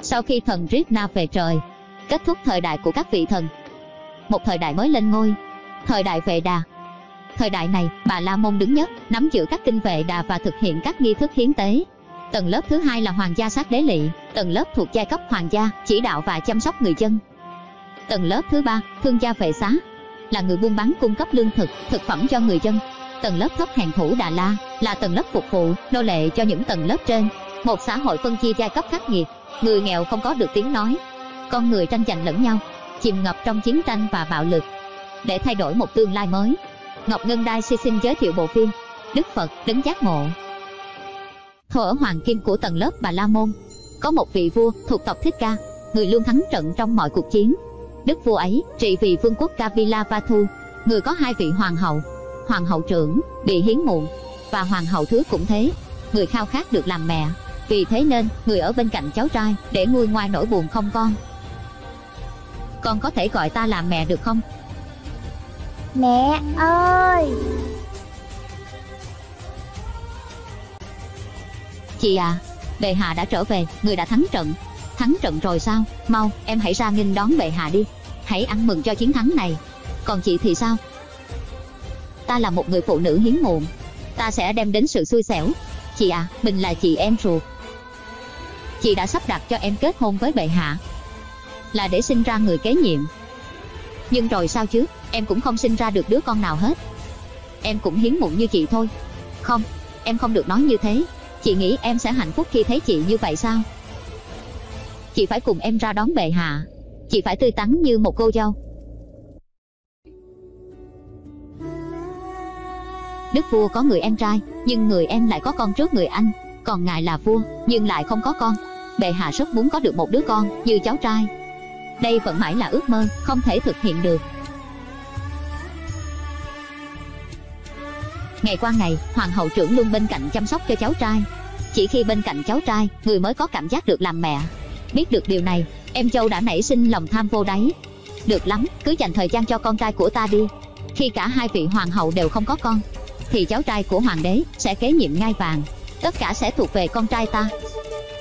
Sau khi thần Ripna về trời, kết thúc thời đại của các vị thần. Một thời đại mới lên ngôi, thời đại vệ đà. Thời đại này, bà La Môn đứng nhất, nắm giữ các kinh vệ đà và thực hiện các nghi thức hiến tế. Tầng lớp thứ hai là hoàng gia sát đế lỵ, tầng lớp thuộc giai cấp hoàng gia, chỉ đạo và chăm sóc người dân. Tầng lớp thứ ba, thương gia vệ xá, là người buôn bán cung cấp lương thực, thực phẩm cho người dân. Tầng lớp thấp hèn thủ Đà La là tầng lớp phục vụ, nô lệ cho những tầng lớp trên. Một xã hội phân chia giai cấp khắc nghiệt, người nghèo không có được tiếng nói. Con người tranh giành lẫn nhau, chìm ngập trong chiến tranh và bạo lực. Để thay đổi một tương lai mới, Ngọc Ngân Đai xin giới thiệu bộ phim Đức Phật đấng giác ngộ. Thuở hoàng kim của tầng lớp Bà La Môn, có một vị vua thuộc tộc Thích Ca, người luôn thắng trận trong mọi cuộc chiến. Đức vua ấy trị vì vương quốc Kapilavatu, người có hai vị hoàng hậu, hoàng hậu trưởng bị hiến muộn và hoàng hậu thứ cũng thế, người khao khát được làm mẹ. Vì thế nên người ở bên cạnh cháu trai để nguôi ngoai nỗi buồn không con. Con có thể gọi ta là mẹ được không? Mẹ ơi Chị à, bệ hạ đã trở về, người đã thắng trận. Thắng trận rồi sao? Mau, em hãy ra nghênh đón bệ hạ đi. Hãy ăn mừng cho chiến thắng này. Còn chị thì sao? Ta là một người phụ nữ hiếm muộn. Ta sẽ đem đến sự xui xẻo. Chị à, mình là chị em ruột. Chị đã sắp đặt cho em kết hôn với bệ hạ. Là để sinh ra người kế nhiệm. Nhưng rồi sao chứ, em cũng không sinh ra được đứa con nào hết. Em cũng hiến muộn như chị thôi. Không, em không được nói như thế. Chị nghĩ em sẽ hạnh phúc khi thấy chị như vậy sao? Chị phải cùng em ra đón bệ hạ. Chị phải tươi tắn như một cô dâu. Đức vua có người em trai, nhưng người em lại có con trước người anh. Còn ngài là vua, nhưng lại không có con. Bệ hạ rất muốn có được một đứa con như cháu trai. Đây vẫn mãi là ước mơ, không thể thực hiện được. Ngày qua ngày, hoàng hậu trưởng luôn bên cạnh chăm sóc cho cháu trai. Chỉ khi bên cạnh cháu trai, người mới có cảm giác được làm mẹ. Biết được điều này, em Châu đã nảy sinh lòng tham vô đáy. Được lắm, cứ dành thời gian cho con trai của ta đi. Khi cả hai vị hoàng hậu đều không có con, thì cháu trai của hoàng đế sẽ kế nhiệm ngai vàng. Tất cả sẽ thuộc về con trai ta.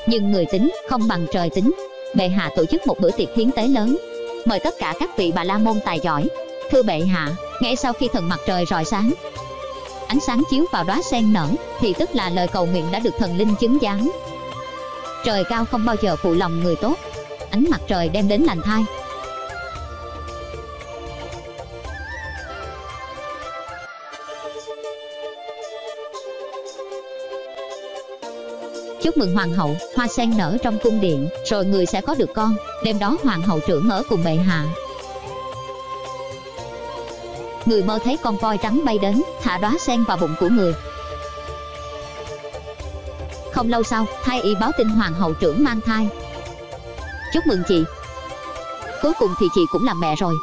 Nhưng người tính không bằng trời tính. Bệ hạ tổ chức một bữa tiệc hiến tế lớn, mời tất cả các vị bà la môn tài giỏi. Thưa bệ hạ, ngay sau khi thần mặt trời rọi sáng, ánh sáng chiếu vào đóa sen nở, thì tức là lời cầu nguyện đã được thần linh chứng giám. Trời cao không bao giờ phụ lòng người tốt, ánh mặt trời đem đến lành thai. Chúc mừng hoàng hậu, hoa sen nở trong cung điện, rồi người sẽ có được con. Đêm đó hoàng hậu trưởng ở cùng bệ hạ, người mơ thấy con voi trắng bay đến thả đóa sen vào bụng của người. Không lâu sau thai y báo tin hoàng hậu trưởng mang thai. Chúc mừng chị. Cuối cùng thì chị cũng làm mẹ rồi.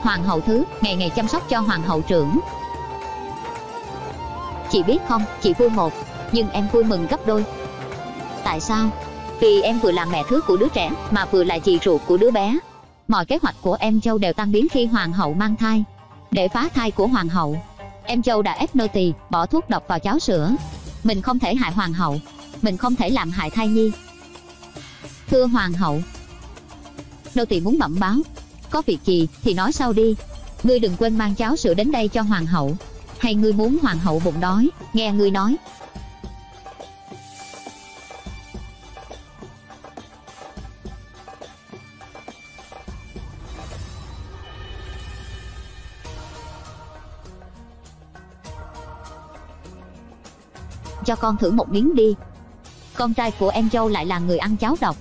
Hoàng hậu thứ ngày ngày chăm sóc cho hoàng hậu trưởng. Chị biết không chị vui một nhưng em vui mừng gấp đôi. Tại sao? Vì em vừa là mẹ thứ của đứa trẻ, mà vừa là chị ruột của đứa bé. Mọi kế hoạch của em châu đều tan biến khi hoàng hậu mang thai. Để phá thai của hoàng hậu, em châu đã ép nô tỳ, bỏ thuốc độc vào cháo sữa. Mình không thể hại hoàng hậu, mình không thể làm hại thai nhi. Thưa hoàng hậu, nô tỳ muốn bẩm báo, có việc gì thì nói sau đi. Ngươi đừng quên mang cháo sữa đến đây cho hoàng hậu. Hay ngươi muốn hoàng hậu bụng đói, nghe ngươi nói. Cho con thử một miếng đi. Con trai của em dâu lại là người ăn cháo độc.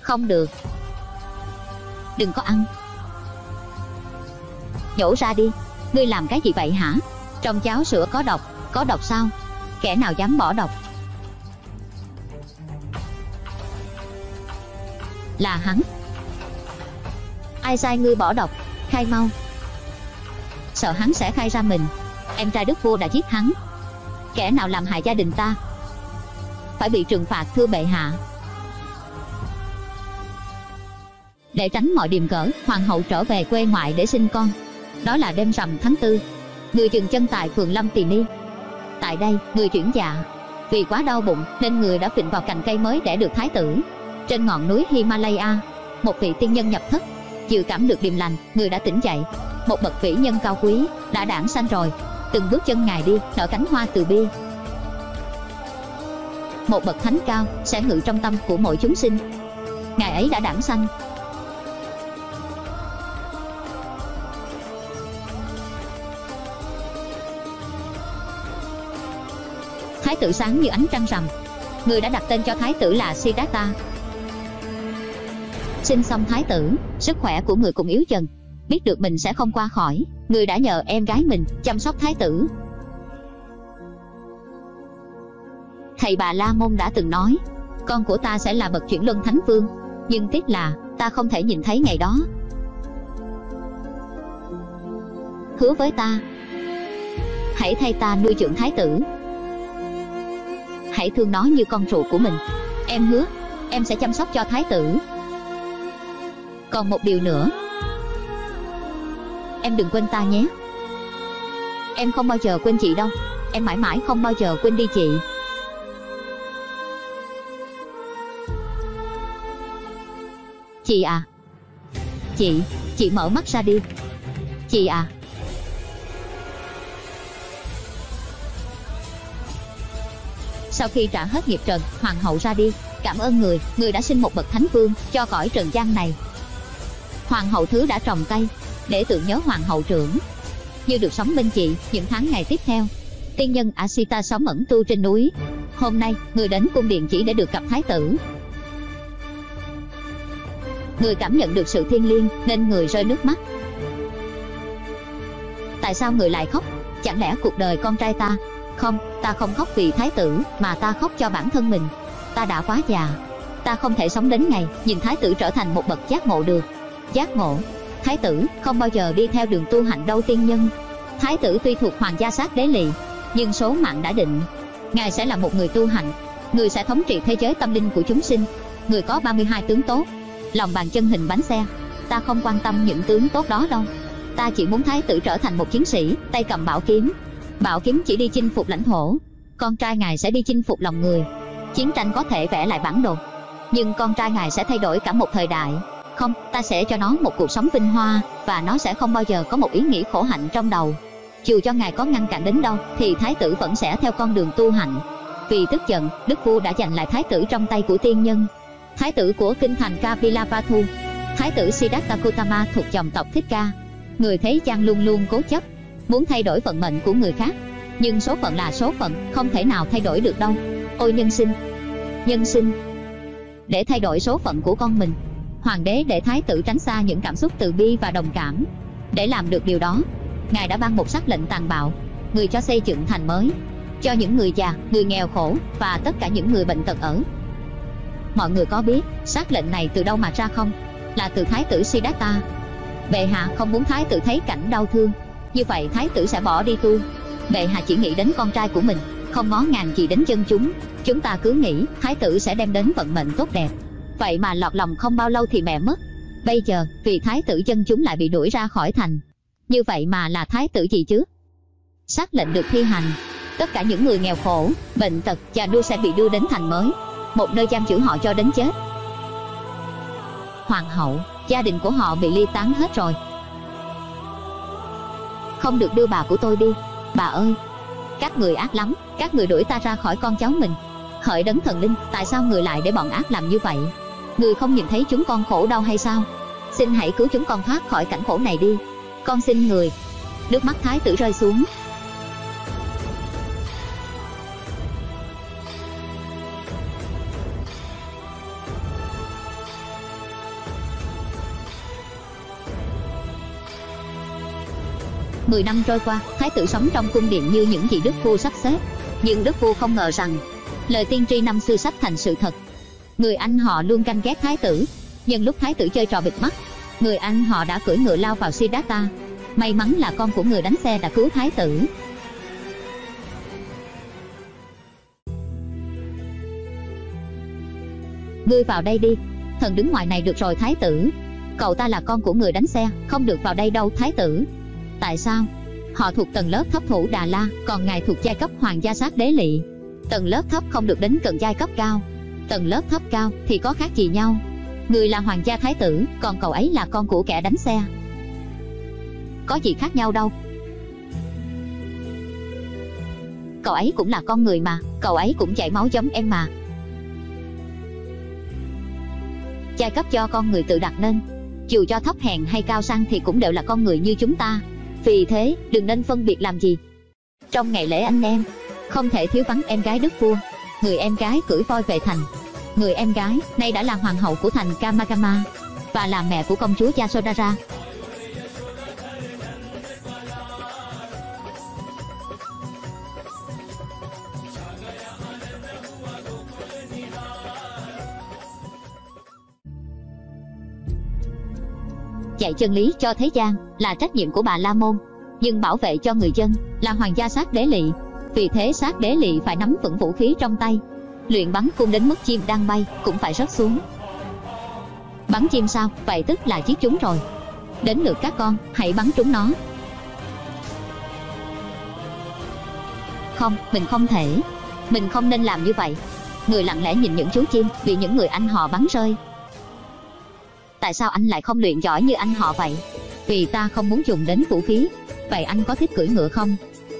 Không được. Đừng có ăn. Nhổ ra đi. Ngươi làm cái gì vậy hả? Trong cháo sữa có độc. Có độc sao? Kẻ nào dám bỏ độc? Là hắn. Ai sai ngươi bỏ độc? Khai mau. Sợ hắn sẽ khai ra mình em trai đức vua đã giết hắn. Kẻ nào làm hại gia đình ta phải bị trừng phạt thưa bệ hạ. Để tránh mọi điềm cỡ hoàng hậu trở về quê ngoại để sinh con. Đó là đêm rằm tháng tư. Người dừng chân tại phường lâm tỳ ni. Tại đây người chuyển dạ. Vì quá đau bụng nên người đã phịnh vào cành cây mới để được thái tử. Trên ngọn núi Himalaya, một vị tiên nhân nhập thất, chịu cảm được điềm lành, người đã tỉnh dậy. Một bậc vĩ nhân cao quý đã đản sanh rồi, từng bước chân ngài đi, nở cánh hoa từ bi. Một bậc thánh cao, sẽ ngự trong tâm của mỗi chúng sinh. Ngài ấy đã đản sanh Thái tử sáng như ánh trăng rằm Người đã đặt tên cho thái tử là Siddhartha Sinh xong thái tử, Sức khỏe của người cũng yếu dần Biết được mình sẽ không qua khỏi. Người đã nhờ em gái mình chăm sóc thái tử. Thầy bà La Môn đã từng nói, Con của ta sẽ là bậc chuyển luân thánh vương, Nhưng tiếc là ta không thể nhìn thấy ngày đó. Hứa với ta, Hãy thay ta nuôi dưỡng thái tử. Hãy thương nó như con ruột của mình. Em hứa, em sẽ chăm sóc cho thái tử. Còn một điều nữa em đừng quên ta nhé. Em không bao giờ quên chị đâu. Em mãi mãi không bao giờ quên đi chị. Chị à. Chị chị mở mắt ra đi. Chị à. Sau khi trả hết nghiệp trần, hoàng hậu ra đi. Cảm ơn người người đã sinh một bậc thánh vương, cho cõi trần gian này. Hoàng hậu thứ đã trồng cây để tưởng nhớ hoàng hậu trưởng như được sống bên chị những tháng ngày tiếp theo tiên nhân asita sống ẩn tu trên núi hôm nay người đến cung điện chỉ để được gặp thái tử người cảm nhận được sự thiêng liêng nên người rơi nước mắt tại sao người lại khóc chẳng lẽ cuộc đời con trai ta không, ta không khóc vì thái tử, mà ta khóc cho bản thân mình. Ta đã quá già. Ta không thể sống đến ngày nhìn thái tử trở thành một bậc giác ngộ được. Giác ngộ, thái tử không bao giờ đi theo đường tu hành đâu tiên nhân. Thái tử tuy thuộc hoàng gia sát đế lì, nhưng số mạng đã định. Ngài sẽ là một người tu hành, người sẽ thống trị thế giới tâm linh của chúng sinh. Người có 32 tướng tốt, lòng bàn chân hình bánh xe. Ta không quan tâm những tướng tốt đó đâu. Ta chỉ muốn thái tử trở thành một chiến sĩ, tay cầm bảo kiếm, Bảo kiếm chỉ đi chinh phục lãnh thổ, con trai ngài sẽ đi chinh phục lòng người. Chiến tranh có thể vẽ lại bản đồ, nhưng con trai ngài sẽ thay đổi cả một thời đại. Không, ta sẽ cho nó một cuộc sống vinh hoa, và nó sẽ không bao giờ có một ý nghĩ khổ hạnh trong đầu. Dù cho ngài có ngăn cản đến đâu, thì thái tử vẫn sẽ theo con đường tu hạnh. Vì tức giận, đức vua đã giành lại thái tử trong tay của tiên nhân. Thái tử của kinh thành Kapilavatthu, thái tử Siddhartha Gautama thuộc dòng tộc Thích Ca. Người thế gian luôn luôn cố chấp, muốn thay đổi vận mệnh của người khác nhưng số phận là số phận không thể nào thay đổi được đâu ôi nhân sinh nhân sinh để thay đổi số phận của con mình hoàng đế để thái tử tránh xa những cảm xúc từ bi và đồng cảm. Để làm được điều đó, ngài đã ban một sắc lệnh tàn bạo, người cho xây dựng thành mới, cho những người già, người nghèo khổ và tất cả những người bệnh tật ở. Mọi người có biết sắc lệnh này từ đâu mà ra không? Là từ thái tử siddhartha. Bệ hạ không muốn thái tử thấy cảnh đau thương. Như vậy thái tử sẽ bỏ đi tu. Bệ hạ chỉ nghĩ đến con trai của mình, không ngó ngàng gì đến chân chúng. Chúng ta cứ nghĩ thái tử sẽ đem đến vận mệnh tốt đẹp vậy mà lọt lòng không bao lâu thì mẹ mất. Bây giờ, vì thái tử chân chúng lại bị đuổi ra khỏi thành. Như vậy mà là thái tử gì chứ? Xác lệnh được thi hành. Tất cả những người nghèo khổ, bệnh tật và đua sẽ bị đưa đến thành mới. Một nơi giam giữ họ cho đến chết. Hoàng hậu, gia đình của họ bị ly tán hết rồi. Không được đưa bà của tôi đi. Bà ơi, các người ác lắm, các người đuổi ta ra khỏi con cháu mình. Hỡi đấng thần linh, tại sao người lại để bọn ác làm như vậy? Người không nhìn thấy chúng con khổ đau hay sao xin hãy cứu chúng con thoát khỏi cảnh khổ này đi con xin người nước mắt thái tử rơi xuống 10 năm trôi qua, thái tử sống trong cung điện như những gì đức vua sắp xếp. Nhưng đức vua không ngờ rằng, lời tiên tri năm xưa sắp thành sự thật. Người anh họ luôn canh ghét thái tử, nhưng lúc thái tử chơi trò bịt mắt, người anh họ đã cưỡi ngựa lao vào Siddhartha. May mắn là con của người đánh xe đã cứu thái tử. Ngươi vào đây đi, thần đứng ngoài này được rồi thái tử. Cậu ta là con của người đánh xe, không được vào đây đâu thái tử. Tại sao? Họ thuộc tầng lớp thấp thủ Đà La, còn ngài thuộc giai cấp hoàng gia sát đế lỵ. Tầng lớp thấp không được đến cận giai cấp cao Tầng lớp thấp cao thì có khác gì nhau. Người là hoàng gia thái tử, Còn cậu ấy là con của kẻ đánh xe. Có gì khác nhau đâu. Cậu ấy cũng là con người mà, Cậu ấy cũng chảy máu giống em mà. Giai cấp cho con người tự đặt nên. Dù cho thấp hèn hay cao sang thì cũng đều là con người như chúng ta. Vì thế, đừng nên phân biệt làm gì. Trong ngày lễ anh em, Không thể thiếu vắng em gái đức vua. Người em gái cưỡi voi về thành Người em gái nay đã là hoàng hậu của thành Kamakama Và là mẹ của công chúa Yasodhara dạy chân lý cho thế gian là trách nhiệm của bà La Môn, nhưng bảo vệ cho người dân là hoàng gia sát đế lỵ. Vì thế sát đế lỵ phải nắm vững vũ khí trong tay, luyện bắn cung đến mức chim đang bay cũng phải rớt xuống. Bắn chim sao? Vậy tức là giết chúng rồi. Đến lượt các con, hãy bắn trúng nó. Không, mình không thể. Mình không nên làm như vậy. Người lặng lẽ nhìn những chú chim bị những người anh họ bắn rơi, tại sao anh lại không luyện giỏi như anh họ vậy? Vì ta không muốn dùng đến vũ khí. Vậy anh có thích cưỡi ngựa không?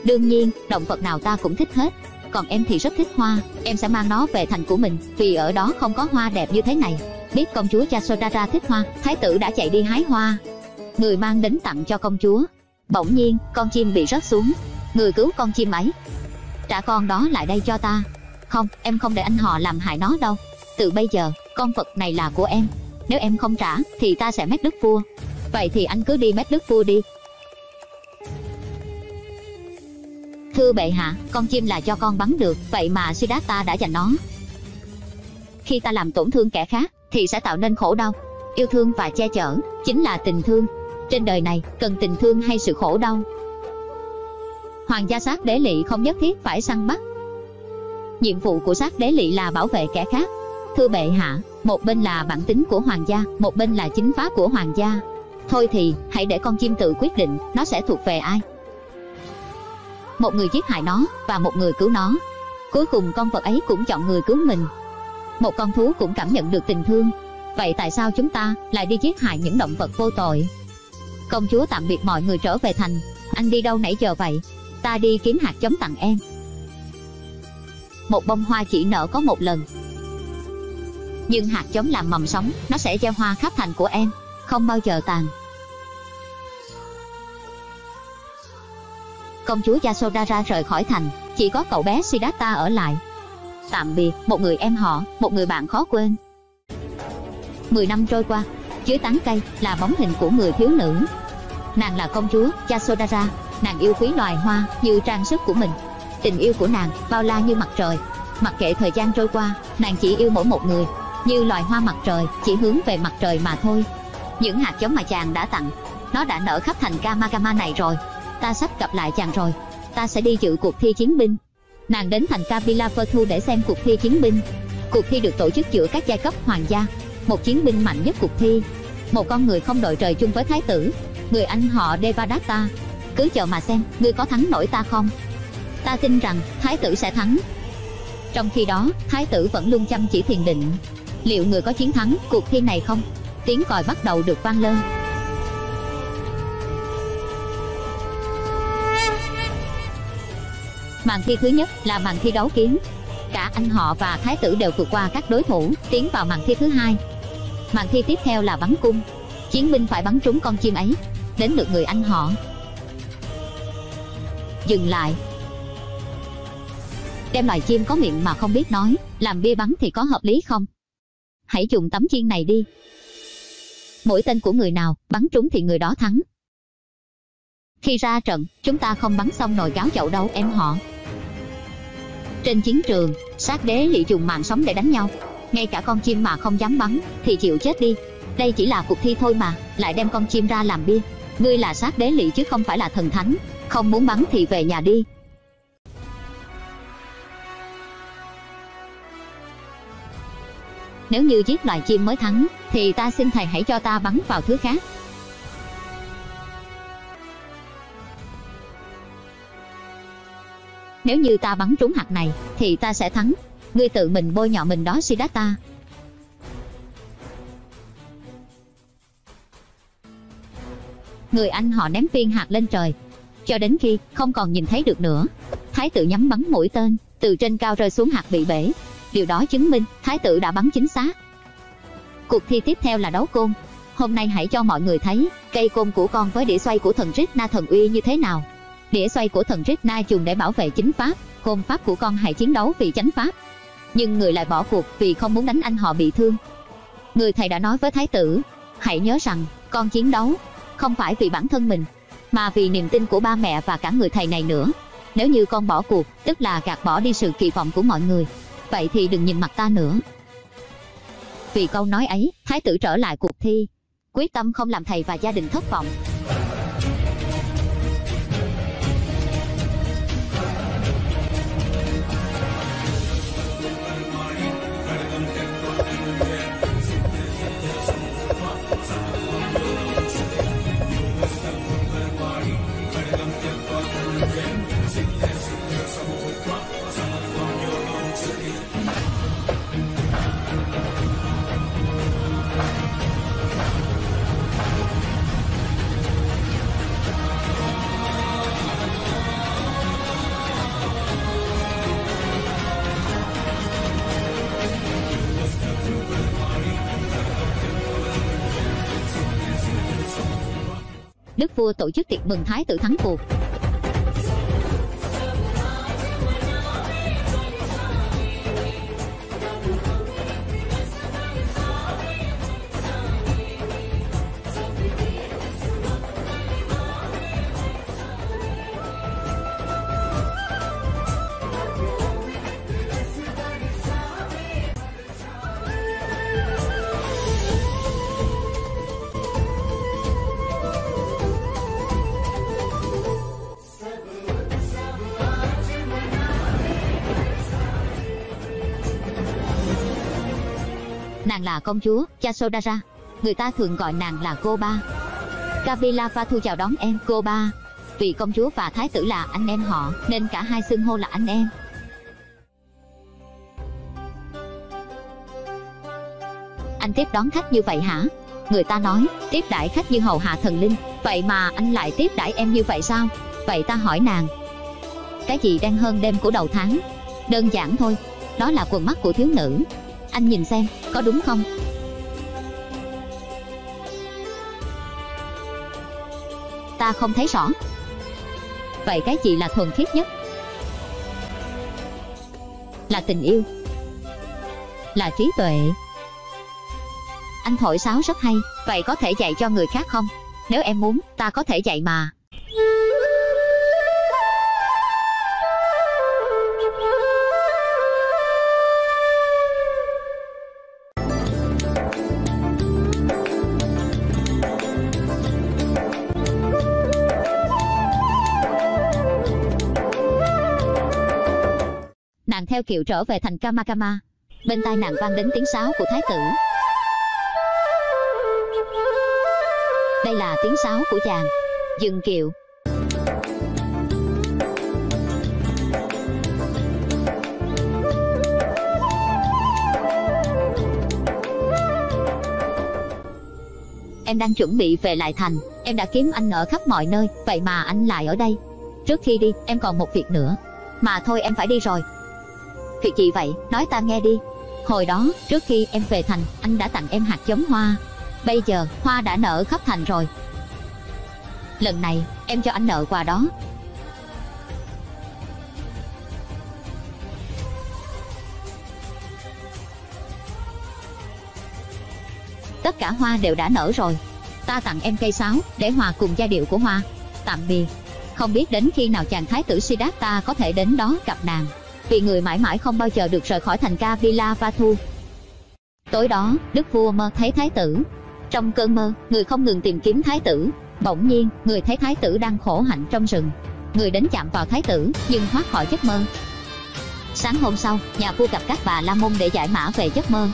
Đương nhiên, động vật nào ta cũng thích hết. Còn em thì rất thích hoa, em sẽ mang nó về thành của mình, vì ở đó không có hoa đẹp như thế này. Biết công chúa Yasodhara thích hoa, thái tử đã chạy đi hái hoa. Người mang đến tặng cho công chúa. Bỗng nhiên, con chim bị rớt xuống. Người cứu con chim ấy. Trả con đó lại đây cho ta. Không, em không để anh họ làm hại nó đâu. Từ bây giờ, con vật này là của em, nếu em không trả thì ta sẽ mét đức vua vậy thì anh cứ đi mét đức vua đi thưa bệ hạ, con chim là cho con bắn được, vậy mà siddhartha đã giành nó. Khi ta làm tổn thương kẻ khác, thì sẽ tạo nên khổ đau, yêu thương và che chở, chính là tình thương. Trên đời này, cần tình thương hay sự khổ đau? Hoàng gia sát đế lỵ không nhất thiết phải săn bắt. Nhiệm vụ của sát đế lỵ là bảo vệ kẻ khác. Thưa bệ hạ, một bên là bản tính của hoàng gia, một bên là chính pháp của hoàng gia. Thôi thì, hãy để con chim tự quyết định, nó sẽ thuộc về ai? Một người giết hại nó và một người cứu nó. Cuối cùng con vật ấy cũng chọn người cứu mình. Một con thú cũng cảm nhận được tình thương. Vậy tại sao chúng ta lại đi giết hại những động vật vô tội? Công chúa tạm biệt mọi người trở về thành. Anh đi đâu nãy giờ vậy? Ta đi kiếm hạt giống tặng em. Một bông hoa chỉ nở có một lần. Nhưng hạt giống làm mầm sống, nó sẽ gieo hoa khắp thành của em, không bao giờ tàn. Công chúa Yasodhara rời khỏi thành, chỉ có cậu bé Siddhartha ở lại. Tạm biệt, một người em họ, một người bạn khó quên. Mười năm trôi qua, dưới tán cây là bóng hình của người thiếu nữ. Nàng là công chúa Yasodhara, nàng yêu quý loài hoa như trang sức của mình. Tình yêu của nàng bao la như mặt trời. Mặc kệ thời gian trôi qua, nàng chỉ yêu mỗi một người. Như loài hoa mặt trời, chỉ hướng về mặt trời mà thôi. Những hạt giống mà chàng đã tặng, nó đã nở khắp thành kamakama này rồi ta sắp gặp lại chàng rồi. Ta sẽ đi dự cuộc thi chiến binh. Nàng đến thành kapila thu để xem cuộc thi chiến binh. Cuộc thi được tổ chức giữa các giai cấp hoàng gia. Một chiến binh mạnh nhất cuộc thi. Một con người không đội trời chung với thái tử. Người anh họ devadatta. Cứ chờ mà xem, ngươi có thắng nổi ta không? Ta tin rằng, thái tử sẽ thắng. Trong khi đó, thái tử vẫn luôn chăm chỉ thiền định. Liệu người có chiến thắng cuộc thi này không? Tiếng còi bắt đầu được vang lên. Màn thi thứ nhất là màn thi đấu kiếm. Cả anh họ và thái tử đều vượt qua các đối thủ, tiến vào màn thi thứ hai. Màn thi tiếp theo là bắn cung. Chiến binh phải bắn trúng con chim ấy, đến lượt người anh họ. Dừng lại. Đem loài chim có miệng mà không biết nói, làm bia bắn thì có hợp lý không? Hãy dùng tấm chiên này đi. Mỗi tên của người nào bắn trúng thì người đó thắng. Khi ra trận, chúng ta không bắn xong nồi gáo chậu đâu em họ trên chiến trường sát đế lị dùng mạng sống để đánh nhau. Ngay cả con chim mà không dám bắn thì chịu chết đi. Đây chỉ là cuộc thi thôi mà lại đem con chim ra làm bia. Ngươi là sát đế lị chứ không phải là thần thánh không muốn bắn thì về nhà đi. Nếu như giết loài chim mới thắng, thì ta xin thầy hãy cho ta bắn vào thứ khác. Nếu như ta bắn trúng hạt này, thì ta sẽ thắng. Ngươi tự mình bôi nhọ mình đó Siddhartha. Người anh họ ném viên hạt lên trời, cho đến khi không còn nhìn thấy được nữa. Thái tử nhắm bắn mũi tên, từ trên cao rơi xuống hạt bị bể. Điều đó chứng minh thái tử đã bắn chính xác. Cuộc thi tiếp theo là đấu côn. Hôm nay hãy cho mọi người thấy cây côn của con với đĩa xoay của thần Krishna thần uy như thế nào. Đĩa xoay của thần Krishna dùng để bảo vệ chính pháp, côn pháp của con hãy chiến đấu vì chánh pháp. Nhưng người lại bỏ cuộc vì không muốn đánh anh họ bị thương. Người thầy đã nói với thái tử, hãy nhớ rằng con chiến đấu không phải vì bản thân mình, mà vì niềm tin của ba mẹ và cả người thầy này nữa. Nếu như con bỏ cuộc, tức là gạt bỏ đi sự kỳ vọng của mọi người. Vậy thì đừng nhìn mặt ta nữa. Vì câu nói ấy, thái tử trở lại cuộc thi, quyết tâm không làm thầy và gia đình thất vọng. Đức vua tổ chức tiệc mừng thái tử thắng cuộc. Nàng là công chúa Chasodara. Người ta thường gọi nàng là cô ba. Kapila Vathu chào đón em, cô ba. Vì công chúa và thái tử là anh em họ, nên cả hai xưng hô là anh em. Anh tiếp đón khách như vậy hả? Người ta nói, tiếp đãi khách như hầu hạ thần linh. Vậy mà anh lại tiếp đãi em như vậy sao? Vậy ta hỏi nàng. Cái gì đen hơn đêm của đầu tháng? Đơn giản thôi, đó là quần mắt của thiếu nữ. Anh nhìn xem, có đúng không? Ta không thấy rõ. Vậy cái gì là thuần khiết nhất? Là tình yêu. Là trí tuệ. Anh thổi sáo rất hay, vậy có thể dạy cho người khác không? Nếu em muốn, ta có thể dạy mà. Theo kiệu trở về thành Kamakama. Bên tai nàng vang đến tiếng sáo của thái tử. Đây là tiếng sáo của chàng. Dừng kiệu. Em đang chuẩn bị về lại thành. Em đã kiếm anh ở khắp mọi nơi, vậy mà anh lại ở đây. Trước khi đi, em còn một việc nữa. Mà thôi em phải đi rồi. Việc gì vậy? Nói ta nghe đi. Hồi đó, trước khi em về thành, anh đã tặng em hạt giống hoa. Bây giờ, hoa đã nở khắp thành rồi. Lần này, em cho anh nợ quà đó. Tất cả hoa đều đã nở rồi. Ta tặng em cây sáo, để hòa cùng giai điệu của hoa. Tạm biệt. Không biết đến khi nào chàng thái tử Siddhartha có thể đến đó gặp nàng vì người mãi mãi không bao giờ được rời khỏi thành ca Villa Vatu. Tối đó, đức vua mơ thấy thái tử. Trong cơn mơ, người không ngừng tìm kiếm thái tử. Bỗng nhiên, người thấy thái tử đang khổ hạnh trong rừng. Người đến chạm vào thái tử, nhưng thoát khỏi giấc mơ. Sáng hôm sau, nhà vua gặp các bà la môn để giải mã về giấc mơ.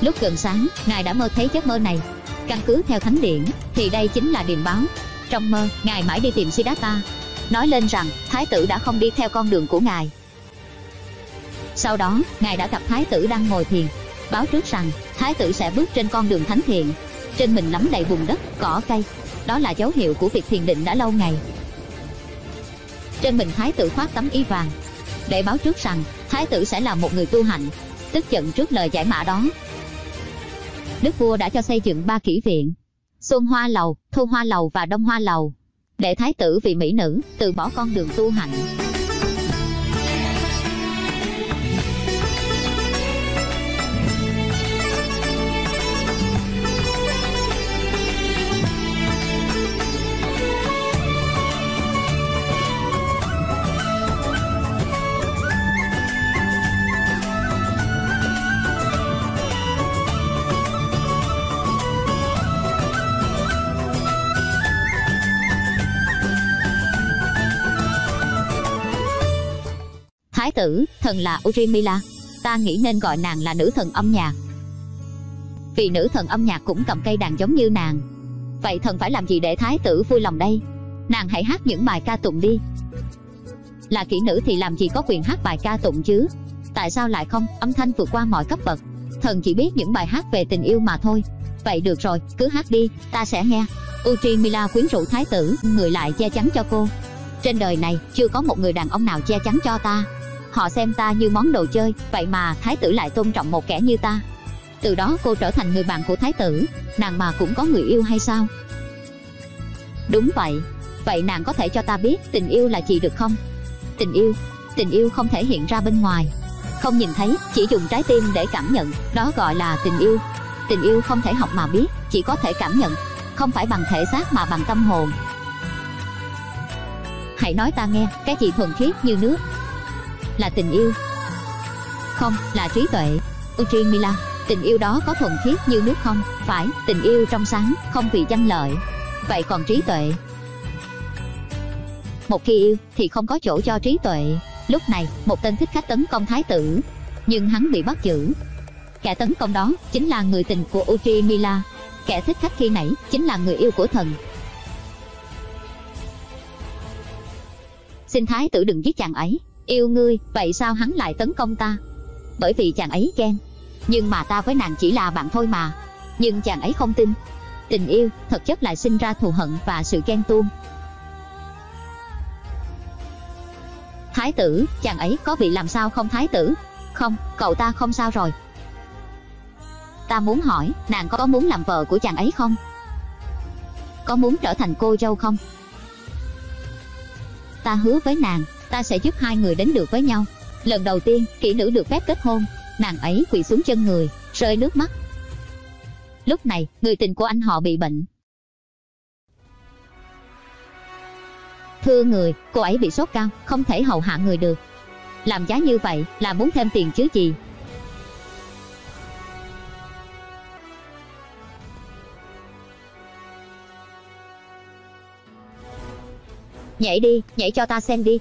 Lúc gần sáng, ngài đã mơ thấy giấc mơ này. Căn cứ theo thánh điển, thì đây chính là điềm báo. Trong mơ, ngài mãi đi tìm Siddhartha, nói lên rằng thái tử đã không đi theo con đường của ngài sau đó, ngài đã gặp thái tử đang ngồi thiền, báo trước rằng thái tử sẽ bước trên con đường thánh thiện. Trên mình lắm đầy bùn đất, cỏ cây. Đó là dấu hiệu của việc thiền định đã lâu ngày. Trên mình thái tử khoác tấm y vàng, để báo trước rằng thái tử sẽ là một người tu hạnh. Tức giận trước lời giải mã đó, đức vua đã cho xây dựng ba kỷ viện xuân hoa lầu thu hoa lầu và đông hoa lầu để thái tử vì mỹ nữ từ bỏ con đường tu hạnh thái tử, thần là urimila. Ta nghĩ nên gọi nàng là nữ thần âm nhạc. Vì nữ thần âm nhạc cũng cầm cây đàn giống như nàng. Vậy thần phải làm gì để thái tử vui lòng đây? Nàng hãy hát những bài ca tụng đi. Là kỹ nữ thì làm gì có quyền hát bài ca tụng chứ? Tại sao lại không? Âm thanh vượt qua mọi cấp bậc. Thần chỉ biết những bài hát về tình yêu mà thôi. Vậy được rồi, cứ hát đi, ta sẽ nghe. Urmila quyến rũ thái tử, người lại che chắn cho cô. Trên đời này, chưa có một người đàn ông nào che chắn cho ta. Họ xem ta như món đồ chơi, vậy mà thái tử lại tôn trọng một kẻ như ta. Từ đó cô trở thành người bạn của thái tử, nàng mà cũng có người yêu hay sao? Đúng vậy, vậy nàng có thể cho ta biết tình yêu là gì được không? Tình yêu, tình yêu không thể hiện ra bên ngoài, không nhìn thấy, chỉ dùng trái tim để cảm nhận, đó gọi là tình yêu. Tình yêu không thể học mà biết, chỉ có thể cảm nhận, không phải bằng thể xác mà bằng tâm hồn. Hãy nói ta nghe, cái gì thuần khiết như nước, là tình yêu. Không, là trí tuệ. Ujimila tình yêu đó có thuần khiết như nước không? Phải, tình yêu trong sáng, không vì danh lợi. Vậy còn trí tuệ? Một khi yêu, thì không có chỗ cho trí tuệ. Lúc này, một tên thích khách tấn công thái tử. Nhưng hắn bị bắt giữ. Kẻ tấn công đó chính là người tình của Ujimila kẻ thích khách khi nãy chính là người yêu của thần. Xin thái tử đừng giết chàng ấy. Yêu ngươi, vậy sao hắn lại tấn công ta? Bởi vì chàng ấy ghen. Nhưng mà ta với nàng chỉ là bạn thôi mà. Nhưng chàng ấy không tin. Tình yêu, thật chất lại sinh ra thù hận và sự ghen tuông. Thái tử, chàng ấy có bị làm sao không thái tử? Không, cậu ta không sao rồi. Ta muốn hỏi, nàng có muốn làm vợ của chàng ấy không? Có muốn trở thành cô dâu không? Ta hứa với nàng, ta sẽ giúp hai người đến được với nhau. Lần đầu tiên, kỹ nữ được phép kết hôn, nàng ấy quỳ xuống chân người, rơi nước mắt. Lúc này, người tình của anh họ bị bệnh. Thưa người, cô ấy bị sốt cao, không thể hầu hạ người được. Làm giá như vậy là muốn thêm tiền chứ gì? Nhảy đi, nhảy cho ta xem đi.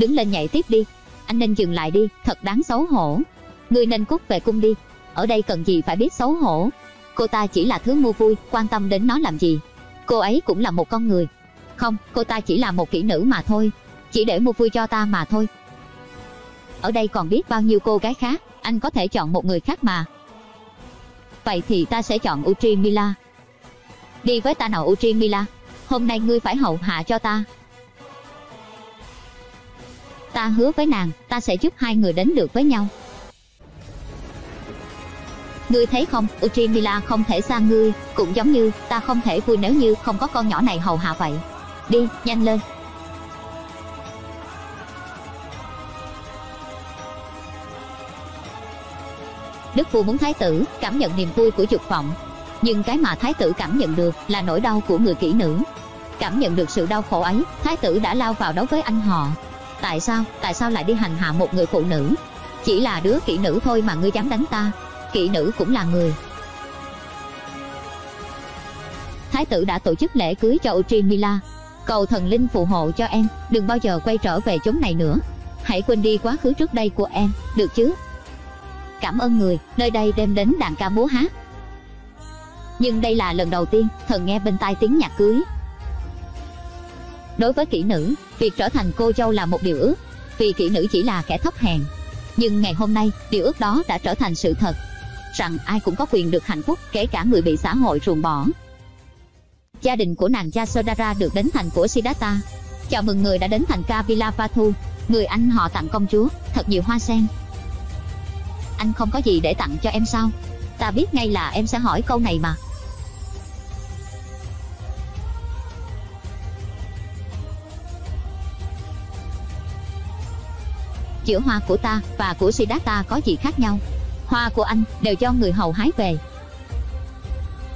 Đứng lên nhảy tiếp đi. Anh nên dừng lại đi, thật đáng xấu hổ. Ngươi nên cút về cung đi. Ở đây cần gì phải biết xấu hổ? Cô ta chỉ là thứ mua vui, quan tâm đến nó làm gì? Cô ấy cũng là một con người. Không, cô ta chỉ là một kỹ nữ mà thôi. Chỉ để mua vui cho ta mà thôi. Ở đây còn biết bao nhiêu cô gái khác, anh có thể chọn một người khác mà. Vậy thì ta sẽ chọn Uchi Mila đi với ta nào Uchi Mila hôm nay ngươi phải hậu hạ cho ta ta hứa với nàng, ta sẽ giúp hai người đến được với nhau. Ngươi thấy không, Uchimila không thể xa ngươi, cũng giống như, ta không thể vui nếu như không có con nhỏ này hầu hạ vậy. Đi, nhanh lên. Đức vua muốn thái tử cảm nhận niềm vui của dục vọng, nhưng cái mà thái tử cảm nhận được là nỗi đau của người kỹ nữ. Cảm nhận được sự đau khổ ấy, thái tử đã lao vào đấu với anh họ. Tại sao, tại sao lại đi hành hạ một người phụ nữ? Chỉ là đứa kỹ nữ thôi mà ngươi dám đánh ta. Kỹ nữ cũng là người. Thái tử đã tổ chức lễ cưới cho Ujimila Cầu thần linh phù hộ cho em. Đừng bao giờ quay trở về chốn này nữa. Hãy quên đi quá khứ trước đây của em. Được chứ? Cảm ơn người, nơi đây đem đến đàn ca múa hát. Nhưng đây là lần đầu tiên. Thần nghe bên tai tiếng nhạc cưới. Đối với kỹ nữ, việc trở thành cô dâu là một điều ước, vì kỹ nữ chỉ là kẻ thấp hèn. Nhưng ngày hôm nay, điều ước đó đã trở thành sự thật, rằng ai cũng có quyền được hạnh phúc, kể cả người bị xã hội ruồng bỏ. Gia đình của nàng Yasodhara được đến thành của Siddhartha. Chào mừng người đã đến thành Kapilavatu, người anh họ tặng công chúa, thật nhiều hoa sen. Anh không có gì để tặng cho em sao? Ta biết ngay là em sẽ hỏi câu này mà. Giữa hoa của ta và của Siddhartha có gì khác nhau? Hoa của anh đều do người hầu hái về.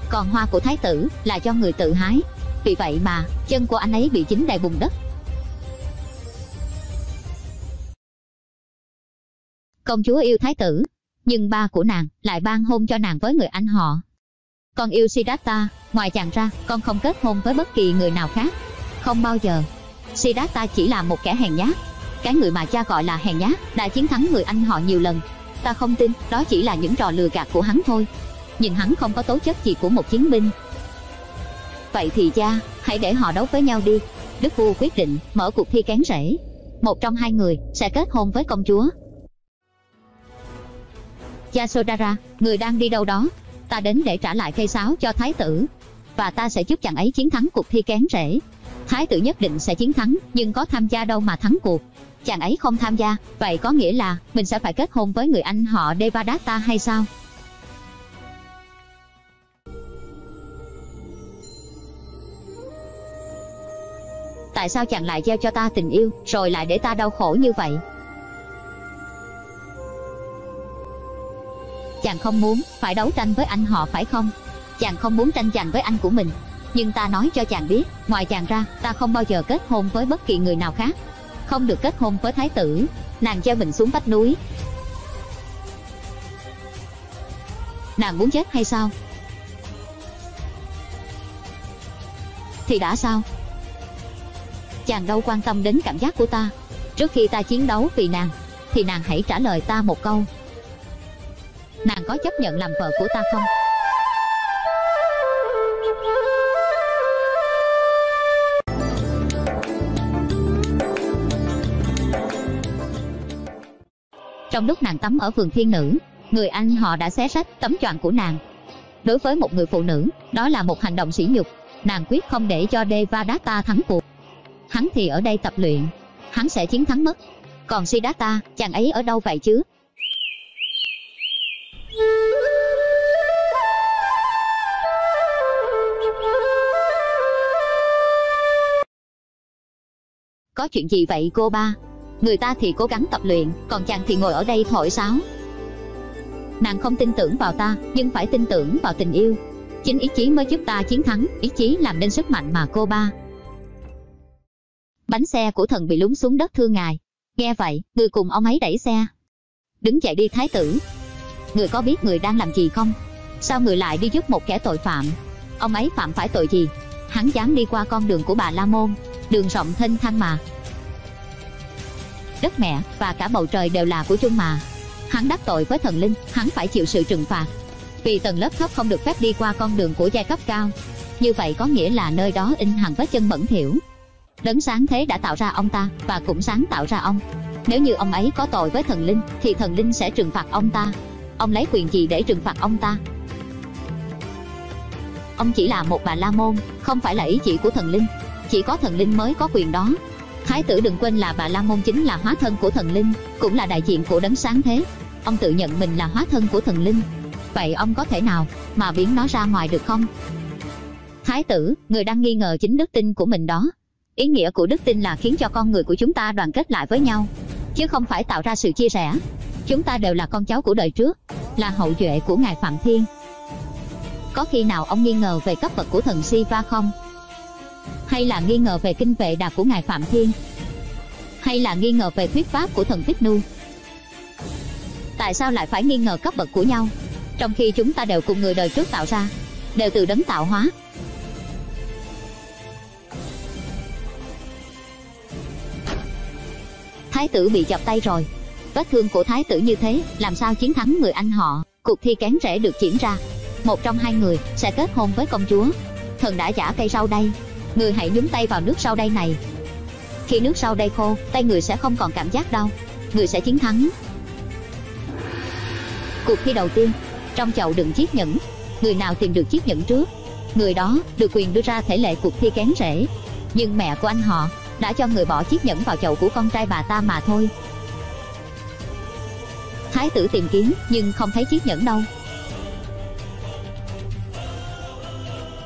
Còn hoa của thái tử là do người tự hái. Vì vậy mà chân của anh ấy bị dính đầy bùn đất. Công chúa yêu thái tử, nhưng ba của nàng lại ban hôn cho nàng với người anh họ. Con yêu Siddhartha, ngoài chàng ra, con không kết hôn với bất kỳ người nào khác. Không bao giờ, Siddhartha chỉ là một kẻ hèn nhát cái người mà cha gọi là hèn nhát, đã chiến thắng người anh họ nhiều lần. Ta không tin, đó chỉ là những trò lừa gạt của hắn thôi. Nhìn hắn không có tố chất gì của một chiến binh. Vậy thì cha, hãy để họ đấu với nhau đi. Đức vua quyết định, mở cuộc thi kén rễ một trong hai người sẽ kết hôn với công chúa. Cha sodara, người đang đi đâu đó? Ta đến để trả lại cây sáo cho thái tử. Và ta sẽ giúp chàng ấy chiến thắng cuộc thi kén rễ thái tử nhất định sẽ chiến thắng, nhưng có tham gia đâu mà thắng cuộc chàng ấy không tham gia, vậy có nghĩa là mình sẽ phải kết hôn với người anh họ Devadatta hay sao? Tại sao chàng lại gieo cho ta tình yêu, rồi lại để ta đau khổ như vậy? Chàng không muốn phải đấu tranh với anh họ phải không? Chàng không muốn tranh giành với anh của mình. Nhưng ta nói cho chàng biết, ngoài chàng ra, ta không bao giờ kết hôn với bất kỳ người nào khác không được kết hôn với thái tử. Nàng treo mình xuống vách núi. Nàng muốn chết hay sao? Thì đã sao? Chàng đâu quan tâm đến cảm giác của ta. Trước khi ta chiến đấu vì nàng, thì nàng hãy trả lời ta một câu. Nàng có chấp nhận làm vợ của ta không? Trong lúc nàng tắm ở vườn thiên nữ, người anh họ đã xé rách tấm choàng của nàng. Đối với một người phụ nữ, đó là một hành động sỉ nhục, nàng quyết không để cho devadatta thắng cuộc. Hắn thì ở đây tập luyện, hắn sẽ chiến thắng mất. Còn siddhartha, chàng ấy ở đâu vậy chứ? Có chuyện gì vậy, cô ba? Người ta thì cố gắng tập luyện, còn chàng thì ngồi ở đây thổi sáo. Nàng không tin tưởng vào ta, nhưng phải tin tưởng vào tình yêu. Chính ý chí mới giúp ta chiến thắng, ý chí làm nên sức mạnh mà cô ba. Bánh xe của thần bị lún xuống đất thưa ngài. Nghe vậy, người cùng ông ấy đẩy xe. Đứng dậy đi thái tử. Người có biết người đang làm gì không? Sao người lại đi giúp một kẻ tội phạm? Ông ấy phạm phải tội gì? Hắn dám đi qua con đường của bà la môn. Đường rộng thênh thang mà đất mẹ và cả bầu trời đều là của chung mà. Hắn đắc tội với thần linh, hắn phải chịu sự trừng phạt. Vì tầng lớp thấp không được phép đi qua con đường của giai cấp cao. Như vậy có nghĩa là nơi đó in hẳn vết chân bẩn thỉu. Đấng sáng thế đã tạo ra ông ta và cũng sáng tạo ra ông. Nếu như ông ấy có tội với thần linh, thì thần linh sẽ trừng phạt ông ta. Ông lấy quyền gì để trừng phạt ông ta? Ông chỉ là một bà la môn, không phải là ý chỉ của thần linh. Chỉ có thần linh mới có quyền đó. Thái tử đừng quên là bà La Môn chính là hóa thân của thần linh, cũng là đại diện của đấng sáng thế. Ông tự nhận mình là hóa thân của thần linh. Vậy ông có thể nào mà biến nó ra ngoài được không? Thái tử, người đang nghi ngờ chính đức tin của mình đó. Ý nghĩa của đức tin là khiến cho con người của chúng ta đoàn kết lại với nhau, chứ không phải tạo ra sự chia rẽ. Chúng ta đều là con cháu của đời trước, là hậu duệ của ngài Phạm Thiên. Có khi nào ông nghi ngờ về cấp bậc của thần Siva không? Hay là nghi ngờ về kinh vệ đà của ngài phạm thiên hay là nghi ngờ về thuyết pháp của thần Nu. tại sao lại phải nghi ngờ cấp bậc của nhau trong khi chúng ta đều cùng người đời trước tạo ra đều từ đấng tạo hóa thái tử bị chọc tay rồi Vết thương của thái tử như thế, làm sao chiến thắng người anh họ? Cuộc thi kén rễ được diễn ra. Một trong hai người sẽ kết hôn với công chúa. Thần đã giả cây sau đây. Người hãy nhúng tay vào nước sau đây này. Khi nước sau đây khô, tay người sẽ không còn cảm giác đau. Người sẽ chiến thắng. Cuộc thi đầu tiên, trong chậu đựng chiếc nhẫn. Người nào tìm được chiếc nhẫn trước, người đó được quyền đưa ra thể lệ cuộc thi kén rễ. Nhưng mẹ của anh họ đã cho người bỏ chiếc nhẫn vào chậu của con trai bà ta mà thôi. Thái tử tìm kiếm nhưng không thấy chiếc nhẫn đâu.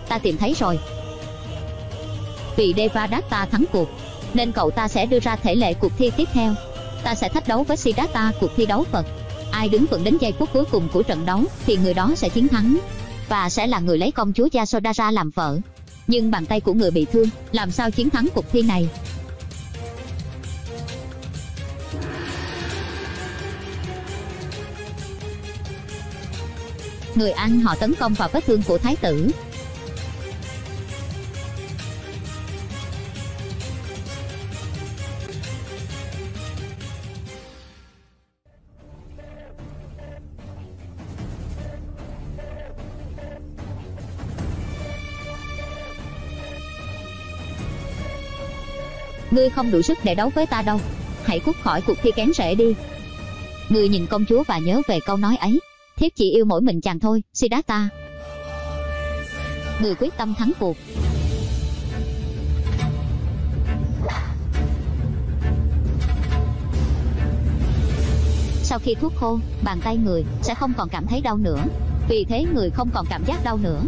Ta tìm thấy rồi. Vì Devadatta thắng cuộc, nên cậu ta sẽ đưa ra thể lệ cuộc thi tiếp theo. Ta sẽ thách đấu với Siddhartha cuộc thi đấu Phật. Ai đứng vững đến giây phút cuối cùng của trận đấu thì người đó sẽ chiến thắng và sẽ là người lấy công chúa Yasodhara làm vợ. Nhưng bàn tay của người bị thương, làm sao chiến thắng cuộc thi này? Người Anh họ tấn công vào vết thương của thái tử. Ngươi không đủ sức để đấu với ta đâu. Hãy cút khỏi cuộc thi kén rễ đi. Ngươi nhìn công chúa và nhớ về câu nói ấy. Thiếp chỉ yêu mỗi mình chàng thôi Siddhartha Người quyết tâm thắng cuộc. Sau khi thuốc khô, bàn tay người sẽ không còn cảm thấy đau nữa. Vì thế người không còn cảm giác đau nữa.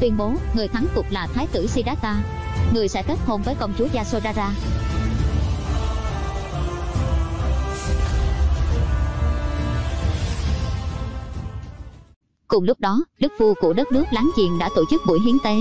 Tuyên bố người thắng cuộc là thái tử Siddhartha người sẽ kết hôn với công chúa Yasodhara Cùng lúc đó, đức vua của đất nước láng giềng đã tổ chức buổi hiến tế.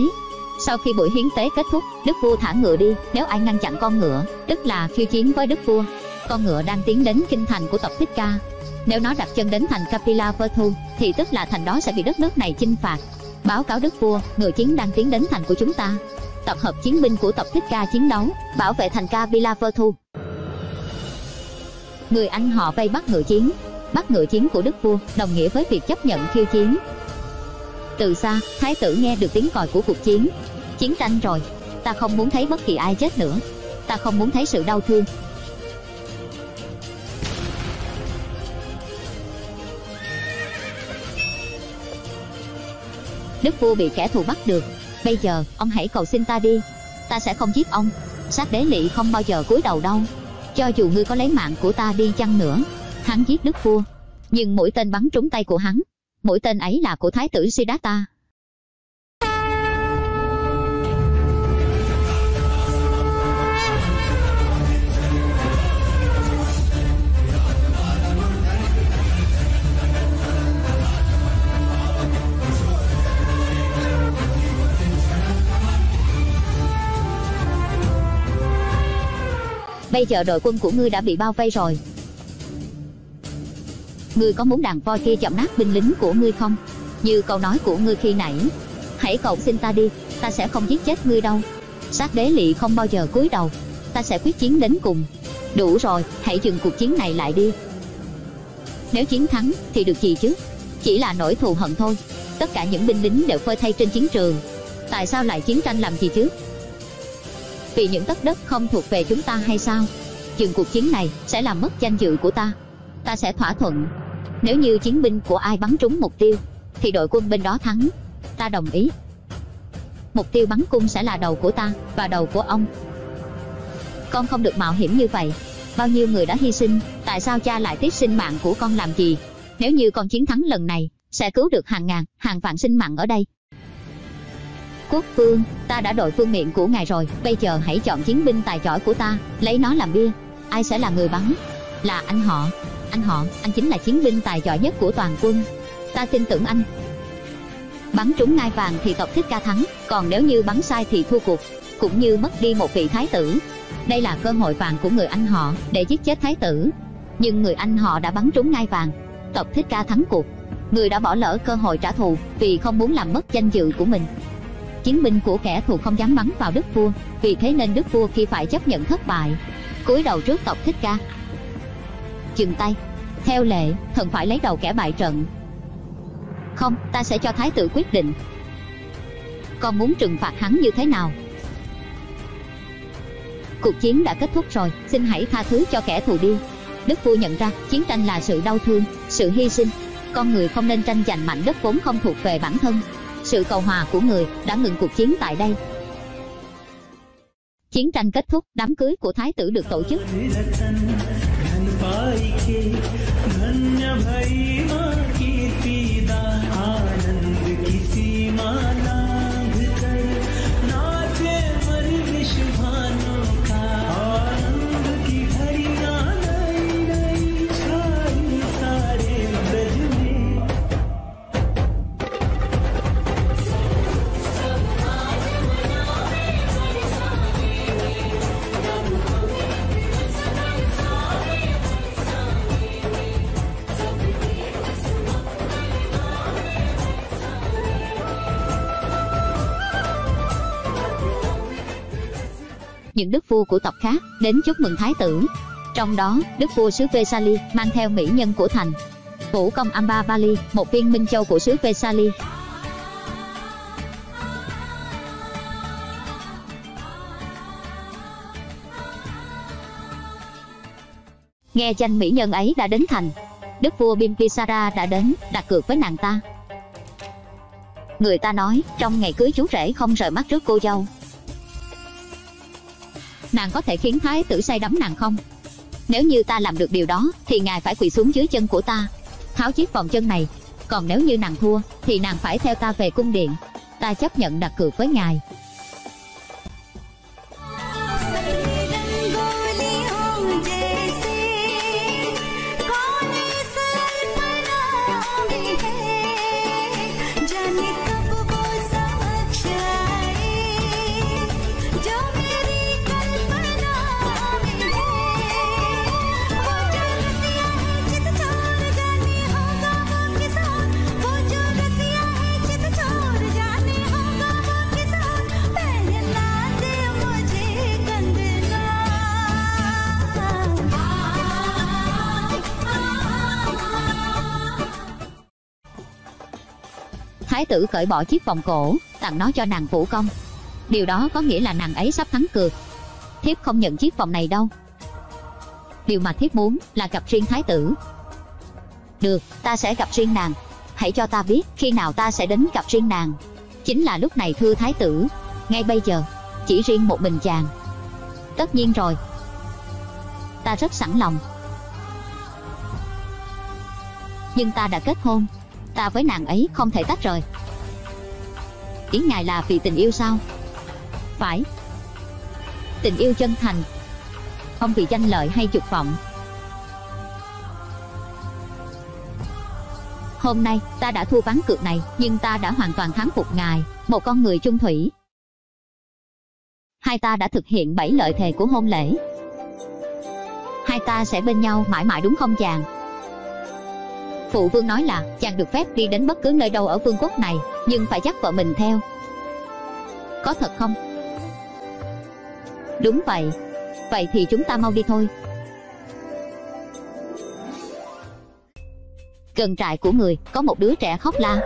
Sau khi buổi hiến tế kết thúc, đức vua thả ngựa đi, nếu ai ngăn chặn con ngựa, tức là khiêu chiến với đức vua. Con ngựa đang tiến đến kinh thành của tộc Thích Ca. Nếu nó đặt chân đến thành Kapilavatthu, thì tức là thành đó sẽ bị đất nước này chinh phạt báo cáo đức vua ngựa chiến đang tiến đến thành của chúng ta. Tập hợp chiến binh của tộc thích ca chiến đấu, bảo vệ thành ca Bilavathu người anh họ vây bắt ngựa chiến. Bắt ngựa chiến của đức vua, đồng nghĩa với việc chấp nhận khiêu chiến. Từ xa, thái tử nghe được tiếng còi của cuộc chiến. Chiến tranh rồi, ta không muốn thấy bất kỳ ai chết nữa. Ta không muốn thấy sự đau thương. Đức vua bị kẻ thù bắt được. Bây giờ, ông hãy cầu xin ta đi. Ta sẽ không giết ông. Sát đế lỵ không bao giờ cúi đầu đâu. Cho dù ngươi có lấy mạng của ta đi chăng nữa, hắn giết đức vua. Nhưng mũi tên bắn trúng tay của hắn, mũi tên ấy là của thái tử siddhartha. Bây giờ đội quân của ngươi đã bị bao vây rồi. Ngươi có muốn đàn voi kia chậm nát binh lính của ngươi không? Như câu nói của ngươi khi nãy. Hãy cầu xin ta đi Ta sẽ không giết chết ngươi đâu. Sát đế lị không bao giờ cúi đầu Ta sẽ quyết chiến đến cùng. Đủ rồi, hãy dừng cuộc chiến này lại đi. Nếu chiến thắng thì được gì chứ? Chỉ là nỗi thù hận thôi. Tất cả những binh lính đều phơi thay trên chiến trường. Tại sao lại chiến tranh làm gì chứ? Vì những tất đất không thuộc về chúng ta hay sao? Chừng cuộc chiến này sẽ làm mất danh dự của ta. Ta sẽ thỏa thuận. Nếu như chiến binh của ai bắn trúng mục tiêu, thì đội quân bên đó thắng. Ta đồng ý. Mục tiêu bắn cung sẽ là đầu của ta và đầu của ông. Con không được mạo hiểm như vậy. Bao nhiêu người đã hy sinh, tại sao cha lại tiếc sinh mạng của con làm gì? Nếu như con chiến thắng lần này, sẽ cứu được hàng ngàn, hàng vạn sinh mạng ở đây. Quốc vương, ta đã đội phương miệng của ngài rồi, bây giờ hãy chọn chiến binh tài giỏi của ta, lấy nó làm bia. Ai sẽ là người bắn? Là anh họ. Anh họ, anh chính là chiến binh tài giỏi nhất của toàn quân. Ta tin tưởng anh. bắn trúng ngai vàng thì tộc thích ca thắng, còn nếu như bắn sai thì thua cuộc, cũng như mất đi một vị thái tử. Đây là cơ hội vàng của người anh họ để giết chết thái tử. Nhưng người anh họ đã bắn trúng ngai vàng, tộc thích ca thắng cuộc. Người đã bỏ lỡ cơ hội trả thù vì không muốn làm mất danh dự của mình. Chiến binh của kẻ thù không dám bắn vào đức vua, vì thế nên đức vua khi phải chấp nhận thất bại. cúi đầu trước tộc thích ca. Dừng tay. Theo lệ, thần phải lấy đầu kẻ bại trận. Không, ta sẽ cho thái tử quyết định. Con muốn trừng phạt hắn như thế nào? Cuộc chiến đã kết thúc rồi, xin hãy tha thứ cho kẻ thù đi. Đức vua nhận ra, chiến tranh là sự đau thương, sự hy sinh. Con người không nên tranh giành mảnh đất vốn không thuộc về bản thân. Sự cầu hòa của người đã ngừng cuộc chiến tại đây. Chiến tranh kết thúc, đám cưới của thái tử được tổ chức. Những đức vua của tộc khác đến chúc mừng thái tử. Trong đó, đức vua xứ Vesali mang theo mỹ nhân của thành, vũ công Amba Bali, một viên minh châu của xứ Vesali. Nghe danh mỹ nhân ấy đã đến thành, đức vua Bimbisara đã đến đặt cược với nàng ta. Người ta nói, trong ngày cưới chú rể không rời mắt trước cô dâu, nàng có thể khiến thái tử say đắm nàng không? Nếu như ta làm được điều đó, thì ngài phải quỳ xuống dưới chân của ta. Tháo chiếc vòng chân này. Còn nếu như nàng thua, thì nàng phải theo ta về cung điện. Ta chấp nhận đặt cược với ngài. Tử cởi bỏ chiếc vòng cổ, tặng nó cho nàng vũ công. Điều đó có nghĩa là nàng ấy sắp thắng cược. Thiếp không nhận chiếc vòng này đâu. Điều mà thiếp muốn là gặp riêng thái tử. Được, ta sẽ gặp riêng nàng. Hãy cho ta biết khi nào ta sẽ đến gặp riêng nàng. Chính là lúc này thưa thái tử. Ngay bây giờ, chỉ riêng một mình chàng. Tất nhiên rồi. Ta rất sẵn lòng. Nhưng ta đã kết hôn. Ta với nàng ấy không thể tách rời ý ngài là vì tình yêu sao? Phải. Tình yêu chân thành. Không vì danh lợi hay dục vọng. Hôm nay, ta đã thua ván cược này, nhưng ta đã hoàn toàn thắng phục ngài, một con người chung thủy. Hai ta đã thực hiện bảy lợi thề của hôn lễ. Hai ta sẽ bên nhau mãi mãi đúng không chàng? Phụ vương nói là, chàng được phép đi đến bất cứ nơi đâu ở vương quốc này, Nhưng phải dắt vợ mình theo. Có thật không? Đúng vậy. Vậy thì chúng ta mau đi thôi. Gần trại của người, có một đứa trẻ khóc la.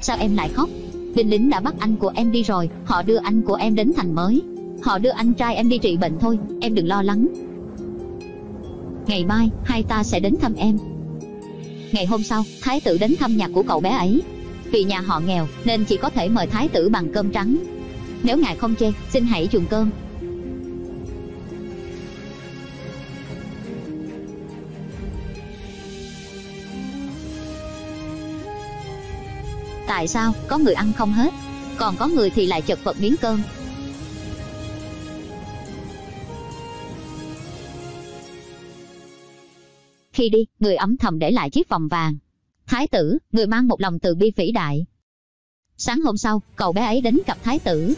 Sao em lại khóc? Binh lính đã bắt anh của em đi rồi, Họ đưa anh của em đến thành mới. Họ đưa anh trai em đi trị bệnh thôi, Em đừng lo lắng. Ngày mai, hai ta sẽ đến thăm em. Ngày hôm sau, thái tử đến thăm nhà của cậu bé ấy. Vì nhà họ nghèo, nên chỉ có thể mời thái tử bằng cơm trắng. Nếu ngài không chê, xin hãy dùng cơm. Tại sao, có người ăn không hết? Còn có người thì lại chật vật miếng cơm. Khi đi, người ấm thầm để lại chiếc vòng vàng. Thái tử, người mang một lòng từ bi vĩ đại. Sáng hôm sau, cậu bé ấy đến gặp thái tử.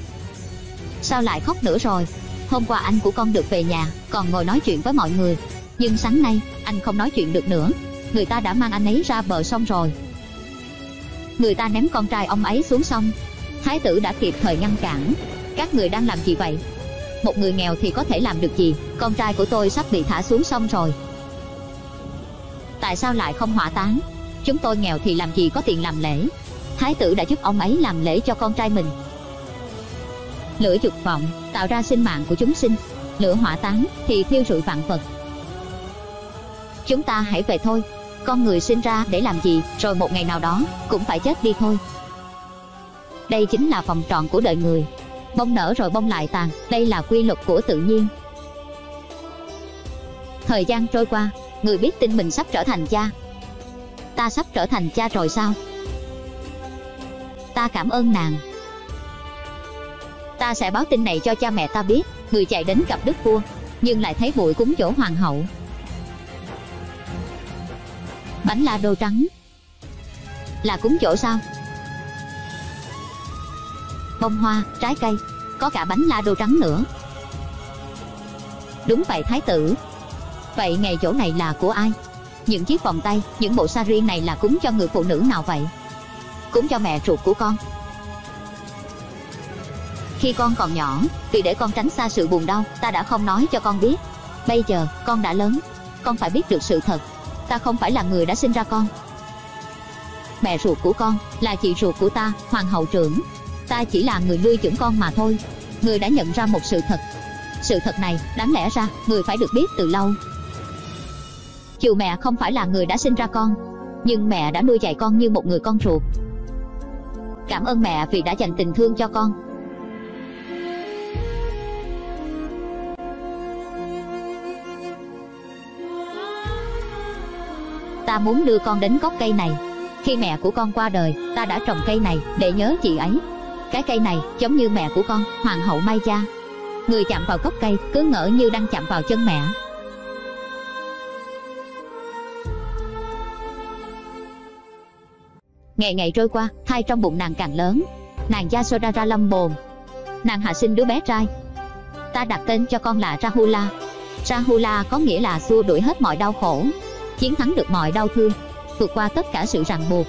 Sao lại khóc nữa rồi? Hôm qua anh của con được về nhà, còn ngồi nói chuyện với mọi người. Nhưng sáng nay, anh không nói chuyện được nữa. Người ta đã mang anh ấy ra bờ sông rồi. Người ta ném con trai ông ấy xuống sông. Thái tử đã kịp thời ngăn cản. Các người đang làm gì vậy? Một người nghèo thì có thể làm được gì? Con trai của tôi sắp bị thả xuống sông rồi. Tại sao lại không hỏa táng? Chúng tôi nghèo thì làm gì có tiền làm lễ. Thái tử đã giúp ông ấy làm lễ cho con trai mình. Lửa dục vọng, tạo ra sinh mạng của chúng sinh. Lửa hỏa táng thì thiêu rụi vạn vật. Chúng ta hãy về thôi. Con người sinh ra để làm gì, rồi một ngày nào đó cũng phải chết đi thôi. Đây chính là vòng tròn của đời người. Bông nở rồi bông lại tàn, đây là quy luật của tự nhiên. Thời gian trôi qua, người biết tin mình sắp trở thành cha. Ta sắp trở thành cha rồi sao? Ta cảm ơn nàng. Ta sẽ báo tin này cho cha mẹ ta biết. Người chạy đến gặp đức vua, nhưng lại thấy bụi cúng chỗ hoàng hậu. Bánh la đô trắng Là cúng chỗ sao? Bông hoa, trái cây, có cả bánh la đô trắng nữa. Đúng vậy thái tử. Vậy ngày chỗ này là của ai? Những chiếc vòng tay, những bộ sa riêng này là cúng cho người phụ nữ nào vậy? Cúng cho mẹ ruột của con. Khi con còn nhỏ, vì để con tránh xa sự buồn đau, ta đã không nói cho con biết. Bây giờ, con đã lớn, con phải biết được sự thật. Ta không phải là người đã sinh ra con. Mẹ ruột của con là chị ruột của ta, hoàng hậu trưởng. Ta chỉ là người nuôi dưỡng con mà thôi. Người đã nhận ra một sự thật. Sự thật này, đáng lẽ ra, người phải được biết từ lâu. Dù mẹ không phải là người đã sinh ra con, nhưng mẹ đã nuôi dạy con như một người con ruột. Cảm ơn mẹ vì đã dành tình thương cho con. Ta muốn đưa con đến gốc cây này. Khi mẹ của con qua đời, ta đã trồng cây này để nhớ chị ấy. Cái cây này giống như mẹ của con, Hoàng hậu Mai Cha. Người chạm vào gốc cây cứ ngỡ như đang chạm vào chân mẹ. Ngày ngày trôi qua, thai trong bụng nàng càng lớn. Nàng Yashoda ra lâm bồn. Nàng hạ sinh đứa bé trai. Ta đặt tên cho con là Rahula. Rahula có nghĩa là xua đuổi hết mọi đau khổ, chiến thắng được mọi đau thương, vượt qua tất cả sự ràng buộc.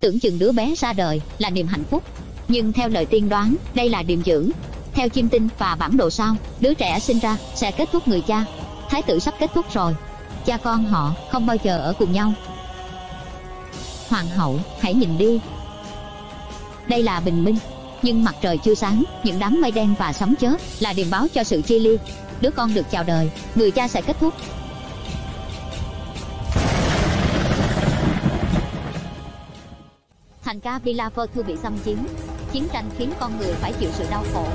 Tưởng chừng đứa bé ra đời là niềm hạnh phúc, nhưng theo lời tiên đoán, đây là điềm dữ. Theo chim tinh và bản đồ sao, đứa trẻ sinh ra sẽ kết thúc người cha. Thái tử sắp kết thúc rồi, cha con họ không bao giờ ở cùng nhau. Hoàng hậu, hãy nhìn đi. Đây là bình minh, nhưng mặt trời chưa sáng, những đám mây đen và sấm chớp là điềm báo cho sự chia ly. Đứa con được chào đời, người cha sẽ kết thúc. Thành ca Villaver bị xâm chiếm, chiến tranh khiến con người phải chịu sự đau khổ.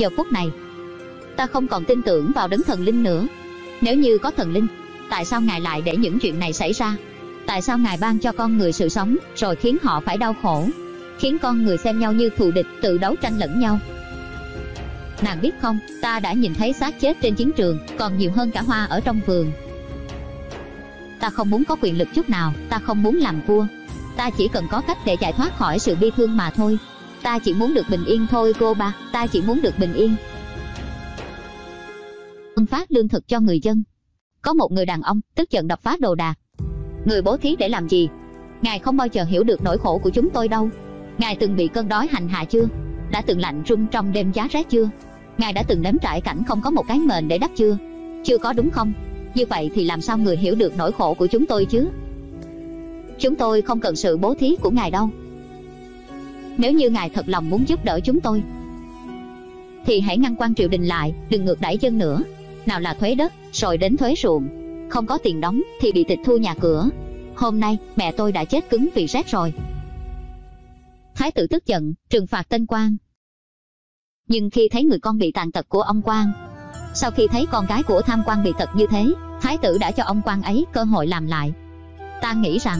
Giờ phút này. Ta không còn tin tưởng vào đấng thần linh nữa. Nếu như có thần linh, tại sao ngài lại để những chuyện này xảy ra? Tại sao ngài ban cho con người sự sống, rồi khiến họ phải đau khổ, khiến con người xem nhau như thù địch, tự đấu tranh lẫn nhau? Nàng biết không, ta đã nhìn thấy xác chết trên chiến trường, còn nhiều hơn cả hoa ở trong vườn. Ta không muốn có quyền lực chút nào, ta không muốn làm vua. Ta chỉ cần có cách để giải thoát khỏi sự bi thương mà thôi ta chỉ muốn được bình yên thôi, cô ba. Ta chỉ muốn được bình yên. Phân phát lương thực cho người dân. Có một người đàn ông tức giận đập phá đồ đạc. Người bố thí để làm gì? Ngài không bao giờ hiểu được nỗi khổ của chúng tôi đâu. Ngài từng bị cơn đói hành hạ chưa? Đã từng lạnh run trong đêm giá rét chưa? Ngài đã từng nếm trải cảnh không có một cái mền để đắp chưa? Chưa có đúng không? Như vậy thì làm sao người hiểu được nỗi khổ của chúng tôi chứ? Chúng tôi không cần sự bố thí của ngài đâu nếu như ngài thật lòng muốn giúp đỡ chúng tôi, thì hãy ngăn quan triều đình lại, đừng ngược đẩy dân nữa. Nào là thuế đất, rồi đến thuế ruộng, không có tiền đóng thì bị tịch thu nhà cửa. Hôm nay, mẹ tôi đã chết cứng vì rét rồi. Thái tử tức giận, trừng phạt tên quan. Nhưng khi thấy người con bị tàn tật của ông quan, sau khi thấy con gái của tham quan bị tật như thế, thái tử đã cho ông quan ấy cơ hội làm lại. Ta nghĩ rằng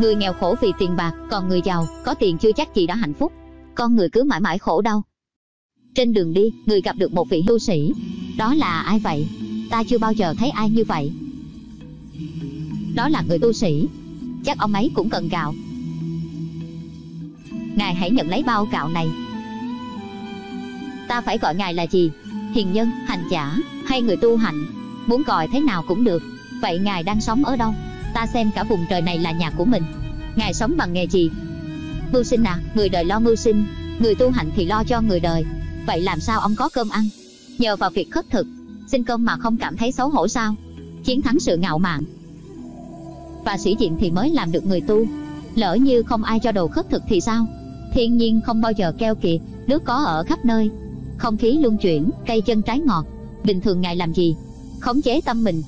người nghèo khổ vì tiền bạc, còn người giàu, có tiền chưa chắc gì đã hạnh phúc. Con người cứ mãi mãi khổ đau. Trên đường đi, người gặp được một vị tu sĩ. Đó là ai vậy? Ta chưa bao giờ thấy ai như vậy. Đó là người tu sĩ. Chắc ông ấy cũng cần gạo. Ngài hãy nhận lấy bao gạo này. Ta phải gọi ngài là gì? Hiền nhân, hành giả, hay người tu hạnh muốn gọi thế nào cũng được. Vậy ngài đang sống ở đâu? Ta xem cả vùng trời này là nhà của mình. Ngài sống bằng nghề gì? Mưu sinh à người đời lo mưu sinh, người tu hạnh thì lo cho người đời. Vậy làm sao ông có cơm ăn? Nhờ vào việc khất thực xin cơm mà không cảm thấy xấu hổ sao? Chiến thắng sự ngạo mạn. Và sĩ diện thì mới làm được người tu. Lỡ như không ai cho đồ khất thực thì sao? Thiên nhiên không bao giờ keo kiệt, nước có ở khắp nơi. Không khí luân chuyển, cây chân trái ngọt. Bình thường ngài làm gì? Khống chế tâm mình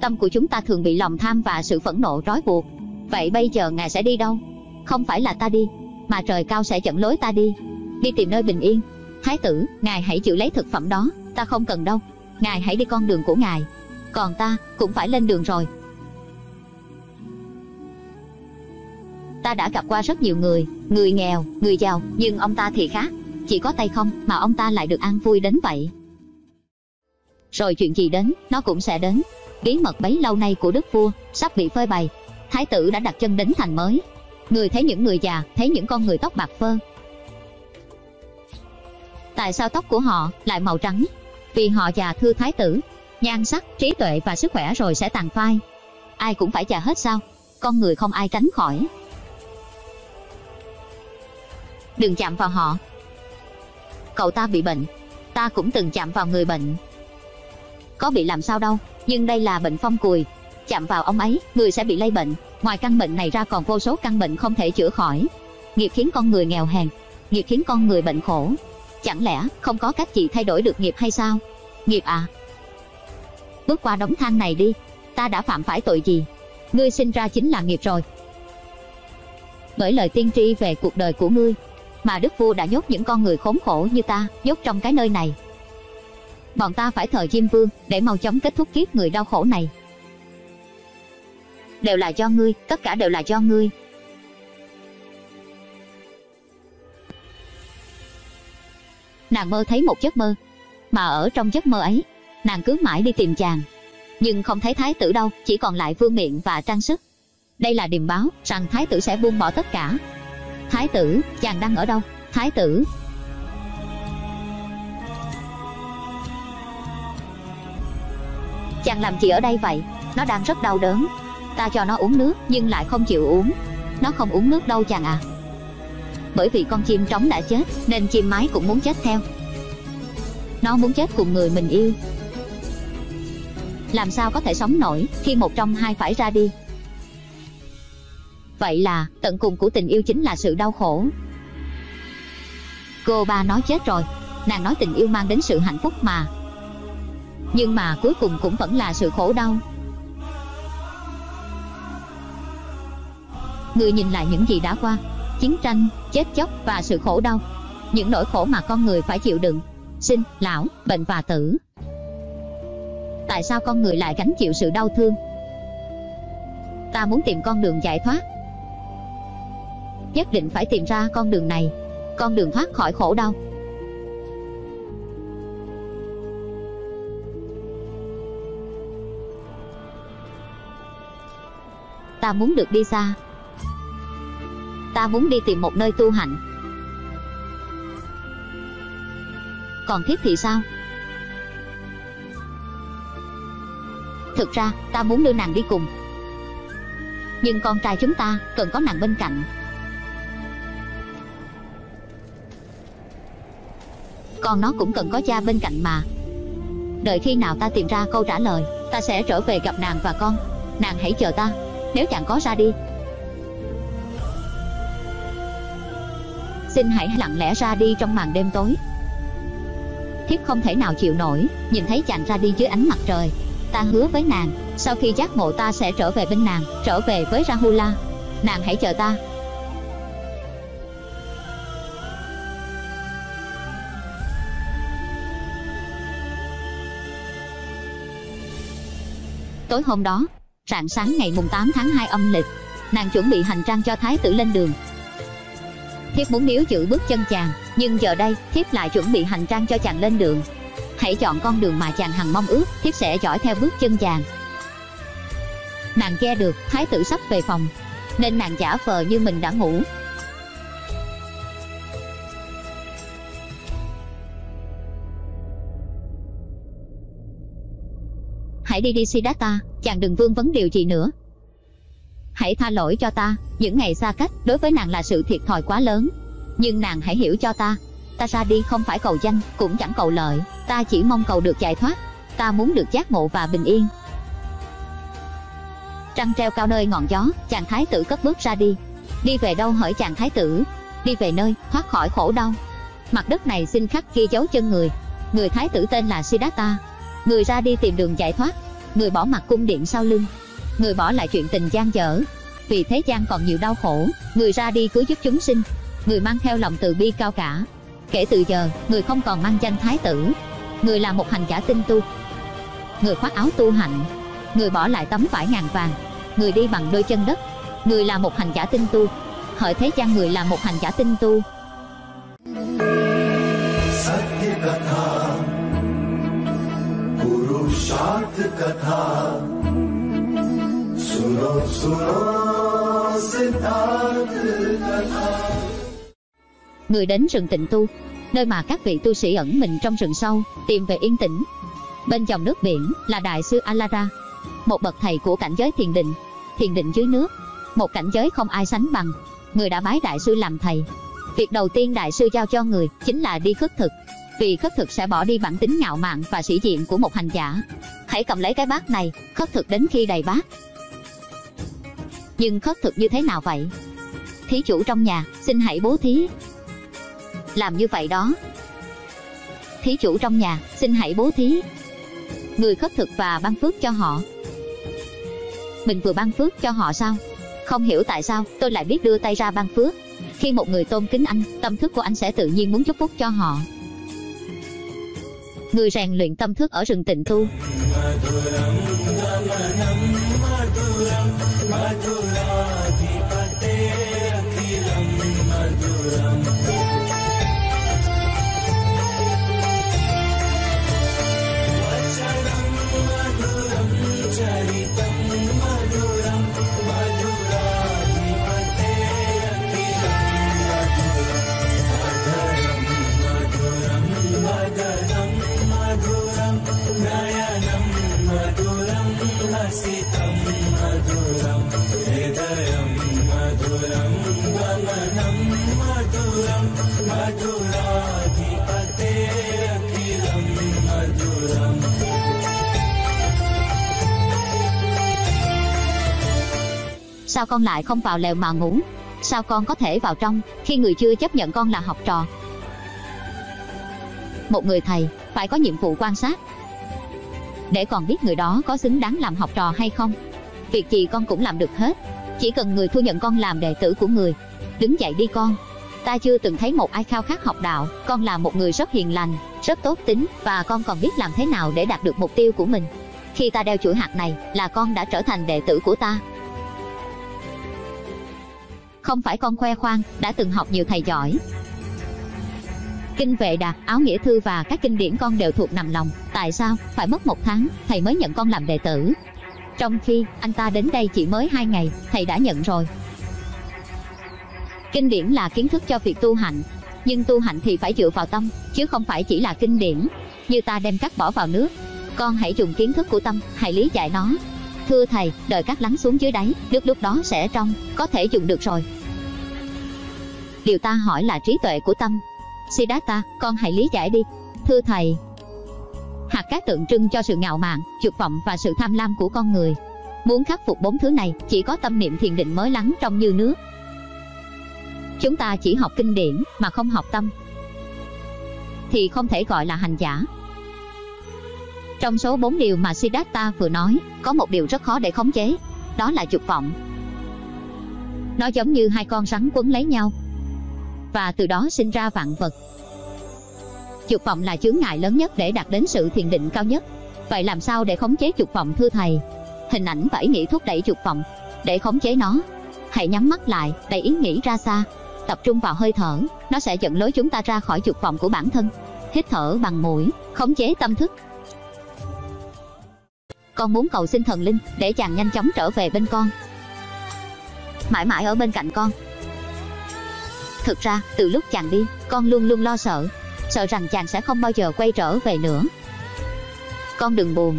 tâm của chúng ta thường bị lòng tham và sự phẫn nộ trói buộc. Vậy bây giờ ngài sẽ đi đâu? Không phải là ta đi, mà trời cao sẽ dẫn lối ta đi. Đi tìm nơi bình yên. Thái tử, ngài hãy chịu lấy thực phẩm đó, ta không cần đâu. Ngài hãy đi con đường của ngài. Còn ta cũng phải lên đường rồi. Ta đã gặp qua rất nhiều người người nghèo, người giàu, nhưng ông ta thì khác. Chỉ có tay không mà ông ta lại được an vui đến vậy. Rồi chuyện gì đến, nó cũng sẽ đến bí mật bấy lâu nay của đức vua sắp bị phơi bày. Thái tử đã đặt chân đến thành mới. Người thấy những người già, thấy những con người tóc bạc phơ. Tại sao tóc của họ lại màu trắng? Vì họ già thưa thái tử. Nhan sắc, trí tuệ và sức khỏe rồi sẽ tàn phai. Ai cũng phải già hết sao? Con người không ai tránh khỏi. Đừng chạm vào họ. Cậu ta bị bệnh. Ta cũng từng chạm vào người bệnh. Có bị làm sao đâu? Nhưng đây là bệnh phong cùi. Chạm vào ông ấy, người sẽ bị lây bệnh. Ngoài căn bệnh này ra còn vô số căn bệnh không thể chữa khỏi. Nghiệp khiến con người nghèo hèn. Nghiệp khiến con người bệnh khổ. Chẳng lẽ không có cách gì thay đổi được nghiệp hay sao? Nghiệp à? Bước qua đống than này đi. Ta đã phạm phải tội gì? Ngươi sinh ra chính là nghiệp rồi. Bởi lời tiên tri về cuộc đời của ngươi, mà đức vua đã nhốt những con người khốn khổ như ta, nhốt trong cái nơi này bọn ta phải thờ diêm vương, để mau chóng kết thúc kiếp người đau khổ này. Đều là do ngươi, tất cả đều là do ngươi. Nàng mơ thấy một giấc mơ, mà ở trong giấc mơ ấy, nàng cứ mãi đi tìm chàng. Nhưng không thấy thái tử đâu, chỉ còn lại vương miện và trang sức. Đây là điềm báo rằng thái tử sẽ buông bỏ tất cả. Thái tử, chàng đang ở đâu? Thái tử chàng làm gì ở đây vậy? Nó đang rất đau đớn. Ta cho nó uống nước, nhưng lại không chịu uống. Nó không uống nước đâu chàng à bởi vì con chim trống đã chết, nên chim mái cũng muốn chết theo. Nó muốn chết cùng người mình yêu. Làm sao có thể sống nổi khi một trong hai phải ra đi? Vậy là, tận cùng của tình yêu chính là sự đau khổ. Cô ba nói chết rồi. Nàng nói tình yêu mang đến sự hạnh phúc mà nhưng mà cuối cùng cũng vẫn là sự khổ đau. Người nhìn lại những gì đã qua, chiến tranh, chết chóc và sự khổ đau. Những nỗi khổ mà con người phải chịu đựng, sinh, lão, bệnh và tử. Tại sao con người lại gánh chịu sự đau thương? Ta muốn tìm con đường giải thoát. Nhất định phải tìm ra con đường này, con đường thoát khỏi khổ đau. Ta muốn được đi xa. Ta muốn đi tìm một nơi tu hạnh còn thiết thì sao? Thực ra, ta muốn đưa nàng đi cùng. Nhưng con trai chúng ta cần có nàng bên cạnh. Con nó cũng cần có cha bên cạnh mà. Đợi khi nào ta tìm ra câu trả lời, ta sẽ trở về gặp nàng và con. Nàng hãy chờ ta nếu chẳng có ra đi xin hãy lặng lẽ ra đi trong màn đêm tối. Thiếp không thể nào chịu nổi, nhìn thấy chàng ra đi dưới ánh mặt trời. Ta hứa với nàng, sau khi giác ngộ ta sẽ trở về bên nàng, trở về với Rahula. Nàng hãy chờ ta, Tối hôm đó, rạng sáng ngày mùng 8 tháng 2 âm lịch, nàng chuẩn bị hành trang cho thái tử lên đường. Thiếp muốn níu giữ bước chân chàng, nhưng giờ đây, thiếp lại chuẩn bị hành trang cho chàng lên đường. Hãy chọn con đường mà chàng hằng mong ước, thiếp sẽ dõi theo bước chân chàng. Nàng nghe được, thái tử sắp về phòng, nên nàng giả vờ như mình đã ngủ, Hãy đi đi Siddhartha, chàng đừng vương vấn điều gì nữa. Hãy tha lỗi cho ta, những ngày xa cách đối với nàng là sự thiệt thòi quá lớn. Nhưng nàng hãy hiểu cho ta, ta ra đi không phải cầu danh, cũng chẳng cầu lợi, ta chỉ mong cầu được giải thoát, ta muốn được giác ngộ và bình yên. Trăng treo cao nơi ngọn gió, chàng thái tử cất bước ra đi. Đi về đâu hỏi chàng thái tử, đi về nơi thoát khỏi khổ đau. Mặt đất này xin khắc ghi dấu chân người. Người thái tử tên là Siddhartha, Người ra đi tìm đường giải thoát. Người bỏ mặt cung điện sau lưng. Người bỏ lại chuyện tình gian dở. Vì thế gian còn nhiều đau khổ. Người ra đi cứu giúp chúng sinh. Người mang theo lòng từ bi cao cả. Kể từ giờ, người không còn mang danh thái tử. Người là một hành giả tinh tu. Người khoác áo tu hạnh Người bỏ lại tấm vải ngàn vàng. Người đi bằng đôi chân đất. Người là một hành giả tinh tu. Hỡi thế gian người là một hành giả tinh tu. पुरुषार्थ कथा सुनो सुनो सिद्धार्थ कथा Người đến rừng tịnh tu, nơi mà các vị tu sĩ ẩn mình trong rừng sâu, tìm về yên tĩnh. Bên dòng nước biển là đại sư Alara, một bậc thầy của cảnh giới thiền định, thiền định dưới nước, một cảnh giới không ai sánh bằng. Người đã bái đại sư làm thầy. Việc đầu tiên đại sư giao cho người chính là đi khất thực, vì khất thực sẽ bỏ đi bản tính ngạo mạn và sĩ diện của một hành giả. Hãy cầm lấy cái bát này, khất thực đến khi đầy bát. Nhưng khất thực như thế nào vậy? Thí chủ trong nhà, xin hãy bố thí. Làm như vậy đó. Thí chủ trong nhà, xin hãy bố thí. Người khất thực và ban phước cho họ. Mình vừa ban phước cho họ sao? Không hiểu tại sao tôi lại biết đưa tay ra ban phước. Khi một người tôn kính anh, tâm thức của anh sẽ tự nhiên muốn chúc phúc cho họ người rèn luyện tâm thức ở rừng tịnh tu. Sao con lại không vào lều mà ngủ? Sao con có thể vào trong khi người chưa chấp nhận con là học trò? Một người thầy phải có nhiệm vụ quan sát để còn biết người đó có xứng đáng làm học trò hay không. Việc gì con cũng làm được hết, chỉ cần người thu nhận con làm đệ tử của người. Đứng dậy đi con. Ta chưa từng thấy một ai khao khát học đạo, con là một người rất hiền lành, rất tốt tính và con còn biết làm thế nào để đạt được mục tiêu của mình. Khi ta đeo chuỗi hạt này là con đã trở thành đệ tử của ta. Không phải con khoe khoang, đã từng học nhiều thầy giỏi, Kinh Vệ đạt, Áo Nghĩa Thư và các kinh điển con đều thuộc nằm lòng. Tại sao phải mất một tháng thầy mới nhận con làm đệ tử? Trong khi anh ta đến đây chỉ mới hai ngày, thầy đã nhận rồi. Kinh điển là kiến thức cho việc tu hành, nhưng tu hành thì phải dựa vào tâm, chứ không phải chỉ là kinh điển. Như ta đem cắt bỏ vào nước, con hãy dùng kiến thức của tâm, hãy lý giải nó. Thưa thầy, đợi cát lắng xuống dưới đáy, nước lúc đó sẽ trong, có thể dùng được rồi. Điều ta hỏi là trí tuệ của tâm, Siddhartha, con hãy lý giải đi. Thưa thầy, hạt cát tượng trưng cho sự ngạo mạn, dục vọng và sự tham lam của con người. Muốn khắc phục bốn thứ này, chỉ có tâm niệm thiền định mới lắng trong như nước. chúng ta chỉ học kinh điển mà không học tâm thì không thể gọi là hành giả trong số bốn điều mà Siddhartha vừa nói, có một điều rất khó để khống chế, đó là dục vọng. Nó giống như hai con rắn quấn lấy nhau, và từ đó sinh ra vạn vật. Dục vọng là chướng ngại lớn nhất để đạt đến sự thiền định cao nhất. Vậy làm sao để khống chế dục vọng, thưa thầy? Hình ảnh và ý nghĩ thúc đẩy dục vọng. Để khống chế nó, hãy nhắm mắt lại đẩy ý nghĩ ra xa. Tập trung vào hơi thở, nó sẽ dẫn lối chúng ta ra khỏi dục vọng của bản thân. Hít thở bằng mũi, khống chế tâm thức con muốn cầu xin thần linh để chàng nhanh chóng trở về bên con. Mãi mãi ở bên cạnh con. Thực ra, từ lúc chàng đi, con luôn luôn lo sợ. Sợ rằng chàng sẽ không bao giờ quay trở về nữa. Con đừng buồn.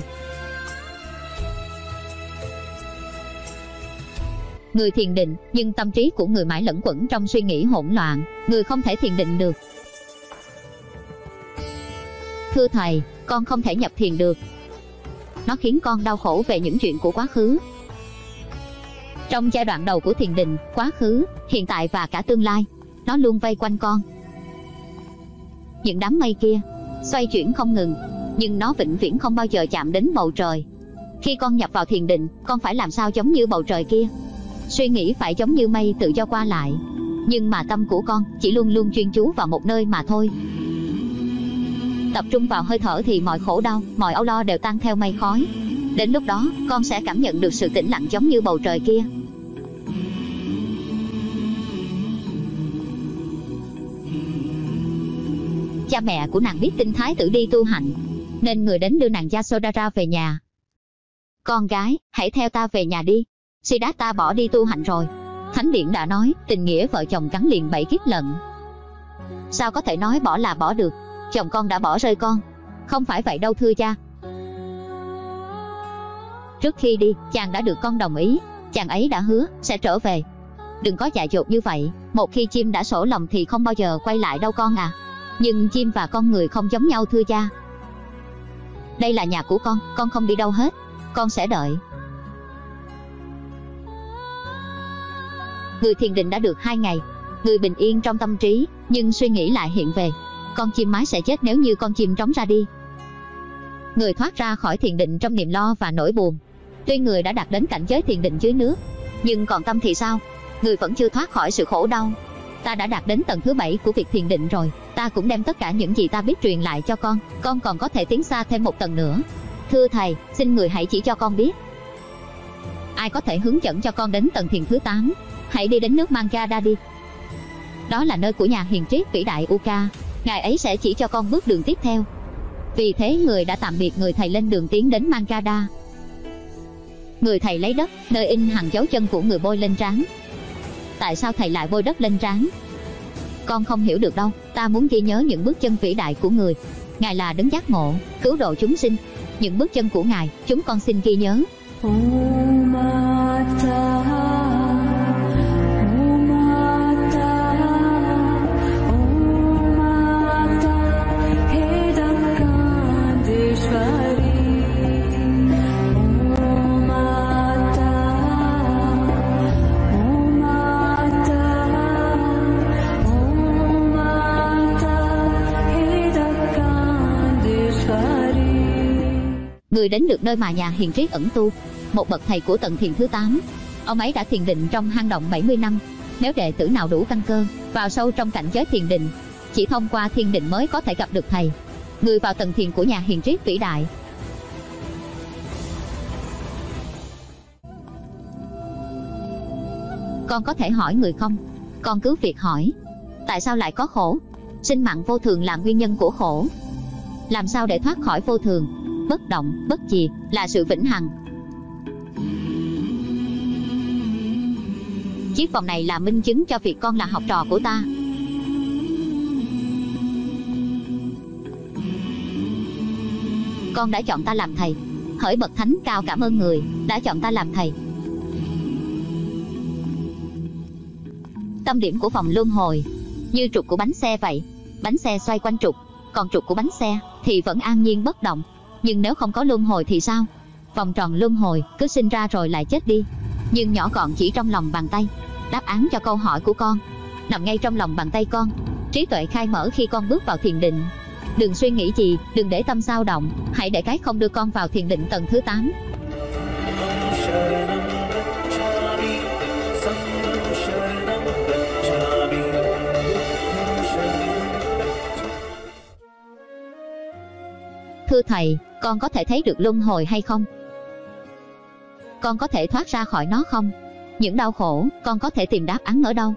Người thiền định, nhưng tâm trí của người mãi lẫn quẩn trong suy nghĩ hỗn loạn, người không thể thiền định được. Thưa thầy, con không thể nhập thiền được nó khiến con đau khổ về những chuyện của quá khứ. Trong giai đoạn đầu của thiền định, quá khứ, hiện tại và cả tương lai, nó luôn vây quanh con. Những đám mây kia xoay chuyển không ngừng, nhưng nó vĩnh viễn không bao giờ chạm đến bầu trời. Khi con nhập vào thiền định, con phải làm sao giống như bầu trời kia? Suy nghĩ phải giống như mây tự do qua lại, nhưng mà tâm của con chỉ luôn luôn chuyên chú vào một nơi mà thôi tập trung vào hơi thở thì mọi khổ đau, mọi âu lo đều tan theo mây khói. Đến lúc đó, con sẽ cảm nhận được sự tĩnh lặng giống như bầu trời kia. Cha mẹ của nàng biết tin thái tử đi tu hành, nên người đến đưa nàng Yasodhara về nhà. Con gái, hãy theo ta về nhà đi. Siddhartha bỏ đi tu hành rồi. Thánh điện đã nói, tình nghĩa vợ chồng gắn liền bảy kiếp lận. Sao có thể nói bỏ là bỏ được? Chồng con đã bỏ rơi con. Không phải vậy đâu thưa cha. Trước khi đi, chàng đã được con đồng ý. Chàng ấy đã hứa sẽ trở về. Đừng có dại dột như vậy. Một khi chim đã sổ lòng thì không bao giờ quay lại đâu con à. Nhưng chim và con người không giống nhau thưa cha. Đây là nhà của con con không đi đâu hết. Con sẽ đợi. Người thiền định đã được hai ngày. Người bình yên trong tâm trí, nhưng suy nghĩ lại hiện về con chim mái sẽ chết nếu như con chim trống ra đi. Người thoát ra khỏi thiền định trong niềm lo và nỗi buồn. Tuy người đã đạt đến cảnh giới thiền định dưới nước, nhưng còn tâm thì sao? Người vẫn chưa thoát khỏi sự khổ đau. Ta đã đạt đến tầng thứ bảy của việc thiền định rồi, ta cũng đem tất cả những gì ta biết truyền lại cho con con còn có thể tiến xa thêm một tầng nữa. Thưa thầy, xin người hãy chỉ cho con biết. Ai có thể hướng dẫn cho con đến tầng thiền thứ 8 hãy đi đến nước Mangada đi. Đó là nơi của nhà hiền triết vĩ đại Uka ngài ấy sẽ chỉ cho con bước đường tiếp theo. Vì thế người đã tạm biệt người thầy lên đường tiến đến Mangada người thầy lấy đất, nơi in hàng dấu chân của người bôi lên trán. Tại sao thầy lại bôi đất lên trán? Con không hiểu được đâu, ta muốn ghi nhớ những bước chân vĩ đại của người. Ngài là đấng giác ngộ, cứu độ chúng sinh. Những bước chân của ngài, chúng con xin ghi nhớ. Ừ. đến được nơi mà nhà hiền triết ẩn tu. Một bậc thầy của tận thiền thứ 8 ông ấy đã thiền định trong hang động 70 năm. Nếu đệ tử nào đủ căn cơ, vào sâu trong cảnh giới thiền định, chỉ thông qua thiền định mới có thể gặp được thầy. Người vào tầng thiền của nhà hiền triết vĩ đại. Con có thể hỏi người không? Con cứ việc hỏi. Tại sao lại có khổ? Sinh mạng vô thường là nguyên nhân của khổ. Làm sao để thoát khỏi vô thường? Bất động, bất diệt là sự vĩnh hằng. Chiếc vòng này là minh chứng cho việc con là học trò của ta. Con đã chọn ta làm thầy. Hỡi bậc thánh cao cảm ơn người đã chọn ta làm thầy. Tâm điểm của vòng luân hồi, như trục của bánh xe vậy. Bánh xe xoay quanh trục, còn trục của bánh xe thì vẫn an nhiên bất động nhưng nếu không có luân hồi thì sao vòng tròn luân hồi cứ sinh ra rồi lại chết đi nhưng nhỏ gọn chỉ trong lòng bàn tay đáp án cho câu hỏi của con nằm ngay trong lòng bàn tay con. Trí tuệ khai mở khi con bước vào thiền định. Đừng suy nghĩ gì, đừng để tâm sao động, hãy để cái không đưa con vào thiền định tầng thứ 8. Thưa thầy, con có thể thấy được luân hồi hay không? Con có thể thoát ra khỏi nó không? Những đau khổ, con có thể tìm đáp án ở đâu?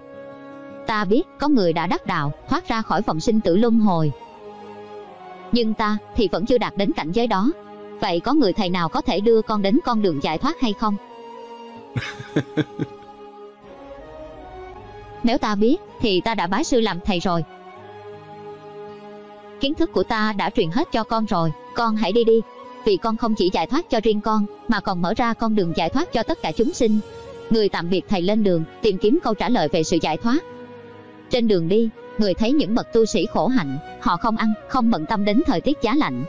Ta biết có người đã đắc đạo, thoát ra khỏi vòng sinh tử luân hồi. Nhưng ta thì vẫn chưa đạt đến cảnh giới đó. Vậy có người thầy nào có thể đưa con đến con đường giải thoát hay không? Nếu ta biết, thì ta đã bái sư làm thầy rồi. Kiến thức của ta đã truyền hết cho con rồi, con hãy đi đi. Vì con không chỉ giải thoát cho riêng con, mà còn mở ra con đường giải thoát cho tất cả chúng sinh. Người tạm biệt thầy lên đường, tìm kiếm câu trả lời về sự giải thoát. Trên đường đi, người thấy những bậc tu sĩ khổ hạnh, họ không ăn, không bận tâm đến thời tiết giá lạnh.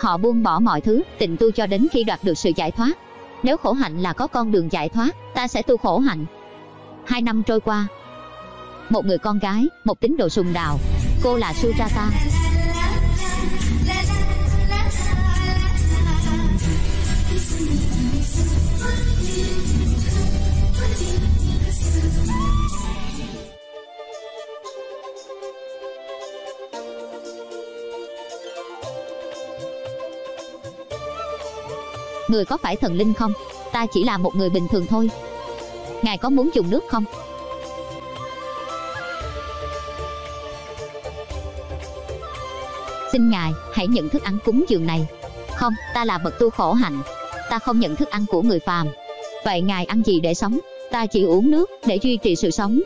Họ buông bỏ mọi thứ, tình tu cho đến khi đoạt được sự giải thoát. Nếu khổ hạnh là có con đường giải thoát, ta sẽ tu khổ hạnh. Hai năm trôi qua, một người con gái, một tín đồ sùng đạo, cô là Sujata. Người có phải thần linh không? Ta chỉ là một người bình thường thôi. Ngài có muốn dùng nước không? Xin Ngài, hãy nhận thức ăn cúng dường này. Không, ta là bậc tu khổ hạnh. Ta không nhận thức ăn của người phàm. Vậy Ngài ăn gì để sống? Ta chỉ uống nước để duy trì sự sống.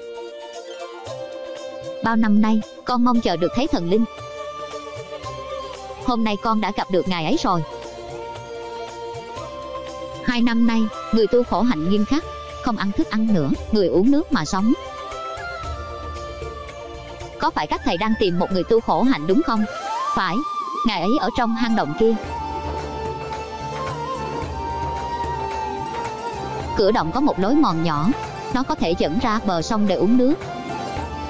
Bao năm nay, con mong chờ được thấy thần linh. Hôm nay con đã gặp được Ngài ấy rồi. Hai năm nay, người tu khổ hạnh nghiêm khắc, không ăn thức ăn nữa, người uống nước mà sống. Có phải các thầy đang tìm một người tu khổ hạnh đúng không? Phải, ngài ấy ở trong hang động kia. Cửa động có một lối mòn nhỏ, nó có thể dẫn ra bờ sông để uống nước.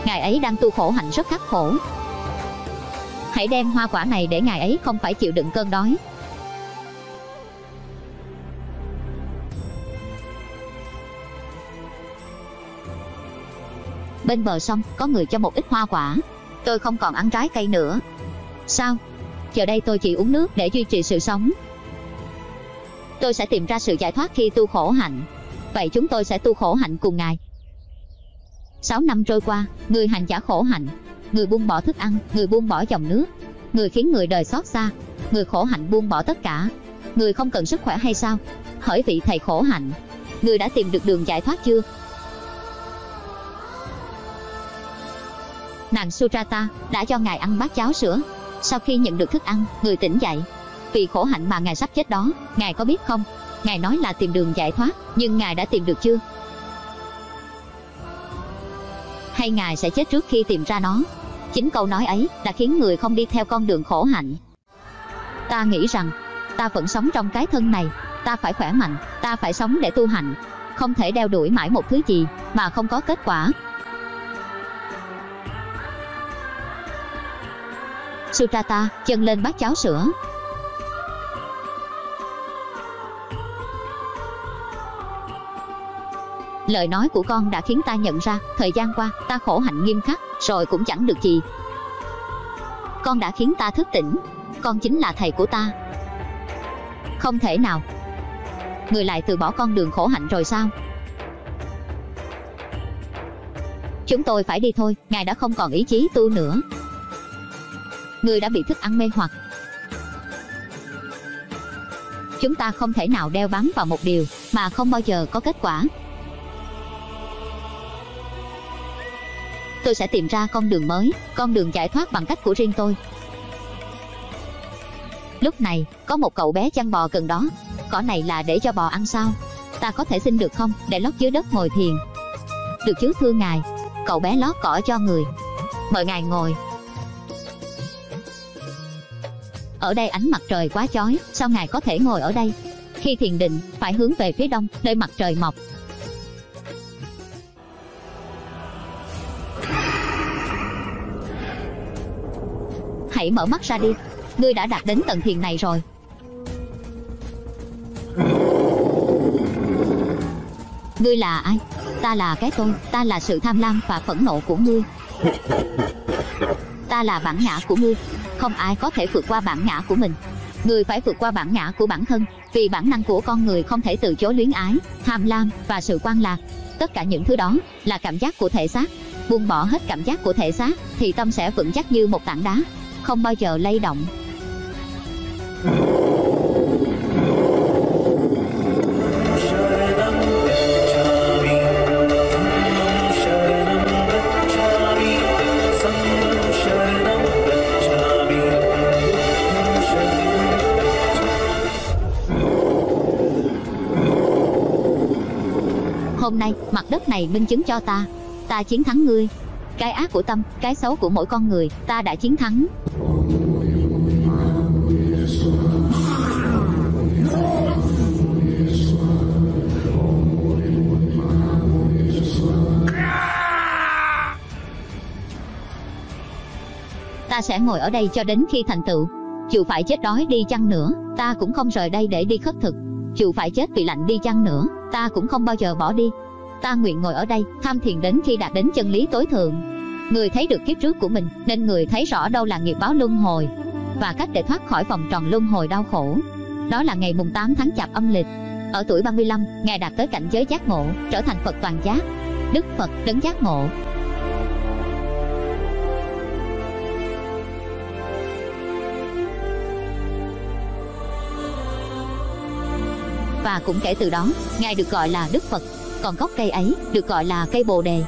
Ngài ấy đang tu khổ hạnh rất khắc khổ. Hãy đem hoa quả này để ngài ấy không phải chịu đựng cơn đói. Bên bờ sông có người cho một ít hoa quả. Tôi không còn ăn trái cây nữa. Sao? Giờ đây tôi chỉ uống nước để duy trì sự sống. Tôi sẽ tìm ra sự giải thoát khi tu khổ hạnh. Vậy chúng tôi sẽ tu khổ hạnh cùng Ngài. Sáu năm trôi qua, người hành giả khổ hạnh, người buông bỏ thức ăn, người buông bỏ dòng nước, người khiến người đời xót xa, người khổ hạnh buông bỏ tất cả. Người không cần sức khỏe hay sao? Hỏi vị thầy khổ hạnh, người đã tìm được đường giải thoát chưa? Nàng Surata đã cho ngài ăn bát cháo sữa. Sau khi nhận được thức ăn, người tỉnh dậy. Vì khổ hạnh mà ngài sắp chết đó, ngài có biết không? Ngài nói là tìm đường giải thoát, nhưng ngài đã tìm được chưa? Hay ngài sẽ chết trước khi tìm ra nó? Chính câu nói ấy đã khiến người không đi theo con đường khổ hạnh. Ta nghĩ rằng, ta vẫn sống trong cái thân này, ta phải khỏe mạnh, ta phải sống để tu hành, không thể đeo đuổi mãi một thứ gì mà không có kết quả. Sujata chân lên bát cháo sữa. Lời nói của con đã khiến ta nhận ra, thời gian qua, ta khổ hạnh nghiêm khắc, rồi cũng chẳng được gì. Con đã khiến ta thức tỉnh, con chính là thầy của ta. Không thể nào. Người lại từ bỏ con đường khổ hạnh rồi sao? Chúng tôi phải đi thôi, ngài đã không còn ý chí tu nữa, Người đã bị thức ăn mê hoặc. Chúng ta không thể nào đeo bám vào một điều Mà không bao giờ có kết quả. Tôi sẽ tìm ra con đường mới Con đường giải thoát bằng cách của riêng tôi. Lúc này, có một cậu bé chăn bò gần đó. Cỏ này là để cho bò ăn sao? Ta có thể xin được không, để lót dưới đất ngồi thiền. Được chứ thưa ngài. Cậu bé lót cỏ cho người. Mời ngài ngồi. ở đây ánh mặt trời quá chói, sao ngài có thể ngồi ở đây? Khi thiền định, phải hướng về phía đông, nơi mặt trời mọc. Hãy mở mắt ra đi, ngươi đã đạt đến tận thiền này rồi. Ngươi là ai? Ta là cái tôi, ta là sự tham lam và phẫn nộ của ngươi. Ta là bản ngã của ngươi, không ai có thể vượt qua bản ngã của mình. người phải vượt qua bản ngã của bản thân, vì bản năng của con người không thể từ chối luyến ái, tham lam và sự quan lạc. Tất cả những thứ đó là cảm giác của thể xác. Buông bỏ hết cảm giác của thể xác thì tâm sẽ vững chắc như một tảng đá, không bao giờ lay động. Hôm nay, mặt đất này minh chứng cho ta, ta chiến thắng ngươi. Cái ác của tâm, cái xấu của mỗi con người, ta đã chiến thắng. Ta sẽ ngồi ở đây cho đến khi thành tựu. Dù phải chết đói đi chăng nữa, ta cũng không rời đây để đi khất thực. Dù phải chết vì lạnh đi chăng nữa, ta cũng không bao giờ bỏ đi. Ta nguyện ngồi ở đây, tham thiền đến khi đạt đến chân lý tối thượng. Người thấy được kiếp trước của mình, nên người thấy rõ đâu là nghiệp báo luân hồi và cách để thoát khỏi vòng tròn luân hồi đau khổ. Đó là ngày mùng 8 tháng Chạp âm lịch. Ở tuổi 35, Ngài đạt tới cảnh giới giác ngộ, trở thành Phật toàn giác. Đức Phật đấng giác ngộ. Và cũng kể từ đó, Ngài được gọi là Đức Phật, còn gốc cây ấy được gọi là cây Bồ đề.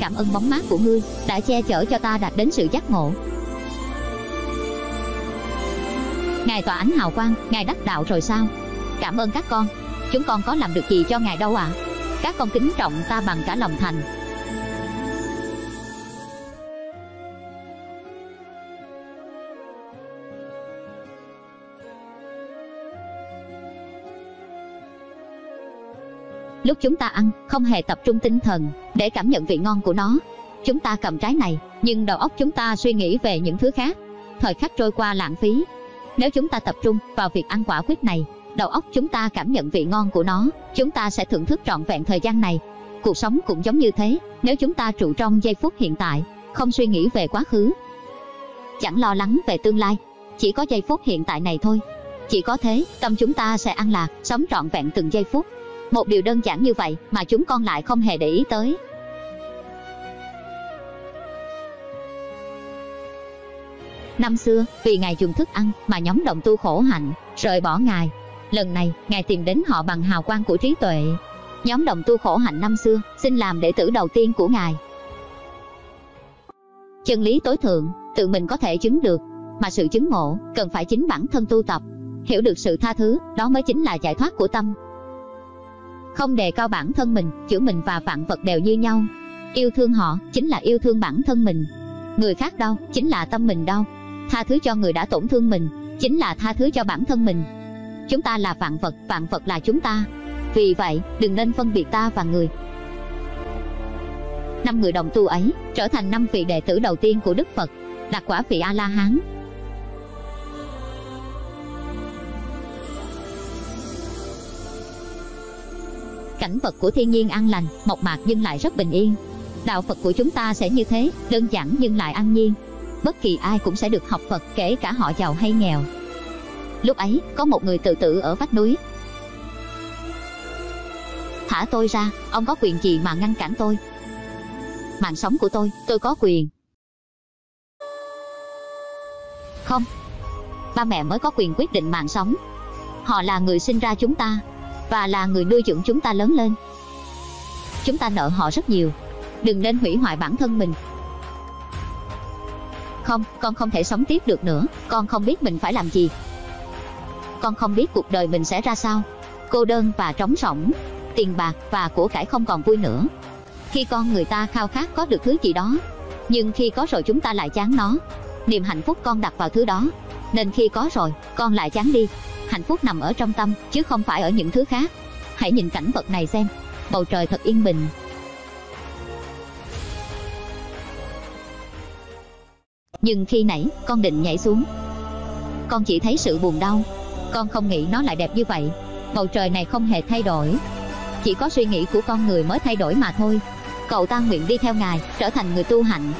Cảm ơn bóng mát của ngươi đã che chở cho ta đạt đến sự giác ngộ. Ngài tỏa ánh hào quang, Ngài đắc đạo rồi sao? Cảm ơn các con. Chúng con có làm được gì cho Ngài đâu ạ? Các con kính trọng ta bằng cả lòng thành. Lúc chúng ta ăn, không hề tập trung tinh thần để cảm nhận vị ngon của nó. Chúng ta cầm trái này, nhưng đầu óc chúng ta suy nghĩ về những thứ khác. Thời khắc trôi qua lãng phí. Nếu chúng ta tập trung vào việc ăn quả quýt này, đầu óc chúng ta cảm nhận vị ngon của nó, chúng ta sẽ thưởng thức trọn vẹn thời gian này. Cuộc sống cũng giống như thế, nếu chúng ta trụ trong giây phút hiện tại, không suy nghĩ về quá khứ, chẳng lo lắng về tương lai, chỉ có giây phút hiện tại này thôi. Chỉ có thế, tâm chúng ta sẽ an lạc, sống trọn vẹn từng giây phút. Một điều đơn giản như vậy mà chúng con lại không hề để ý tới. Năm xưa, vì Ngài dùng thức ăn mà nhóm đồng tu khổ hạnh, rời bỏ Ngài. Lần này, Ngài tìm đến họ bằng hào quang của trí tuệ. Nhóm đồng tu khổ hạnh năm xưa, xin làm đệ tử đầu tiên của Ngài. Chân lý tối thượng, tự mình có thể chứng được, mà sự chứng ngộ, cần phải chính bản thân tu tập. Hiểu được sự tha thứ, đó mới chính là giải thoát của tâm. Không đề cao bản thân mình, chữ mình và vạn vật đều như nhau. Yêu thương họ, chính là yêu thương bản thân mình. Người khác đau, chính là tâm mình đau. Tha thứ cho người đã tổn thương mình, chính là tha thứ cho bản thân mình. Chúng ta là vạn vật, vạn vật là chúng ta. Vì vậy, đừng nên phân biệt ta và người. Năm người đồng tu ấy trở thành năm vị đệ tử đầu tiên của Đức Phật, đạt quả vị A La Hán. Cảnh vật của thiên nhiên an lành, mộc mạc nhưng lại rất bình yên. Đạo Phật của chúng ta sẽ như thế, đơn giản nhưng lại an nhiên. Bất kỳ ai cũng sẽ được học Phật, kể cả họ giàu hay nghèo. Lúc ấy, có một người tự tử ở vách núi. Thả tôi ra, ông có quyền gì mà ngăn cản tôi? Mạng sống của tôi, tôi có quyền. Không. Ba mẹ mới có quyền quyết định mạng sống. Họ là người sinh ra chúng ta, và là người nuôi dưỡng chúng ta lớn lên. Chúng ta nợ họ rất nhiều. Đừng nên hủy hoại bản thân mình. Không, con không thể sống tiếp được nữa, con không biết mình phải làm gì. Con không biết cuộc đời mình sẽ ra sao. Cô đơn và trống rỗng, tiền bạc và của cải không còn vui nữa. Khi con người ta khao khát có được thứ gì đó, nhưng khi có rồi chúng ta lại chán nó. Niềm hạnh phúc con đặt vào thứ đó, nên khi có rồi, con lại chán đi. Hạnh phúc nằm ở trong tâm, chứ không phải ở những thứ khác. Hãy nhìn cảnh vật này xem, bầu trời thật yên bình, Nhưng khi nãy, con định nhảy xuống. Con chỉ thấy sự buồn đau. Con không nghĩ nó lại đẹp như vậy. Bầu trời này không hề thay đổi. Chỉ có suy nghĩ của con người mới thay đổi mà thôi. Cậu ta nguyện đi theo ngài, trở thành người tu hạnh.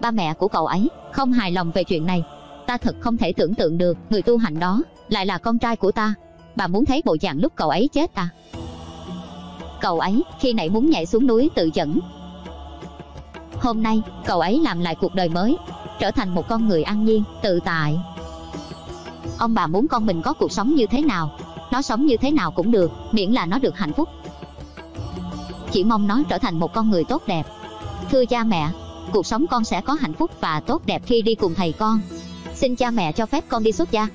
Ba mẹ của cậu ấy không hài lòng về chuyện này. Ta thật không thể tưởng tượng được người tu hành đó lại là con trai của ta. Bà muốn thấy bộ dạng lúc cậu ấy chết à? Cậu ấy khi nãy muốn nhảy xuống núi tự dẫn. Hôm nay, cậu ấy làm lại cuộc đời mới, trở thành một con người an nhiên, tự tại. Ông bà muốn con mình có cuộc sống như thế nào, nó sống như thế nào cũng được, miễn là nó được hạnh phúc. Chỉ mong nó trở thành một con người tốt đẹp. Thưa cha mẹ, cuộc sống con sẽ có hạnh phúc và tốt đẹp khi đi cùng thầy con. Xin cha mẹ cho phép con đi xuất gia.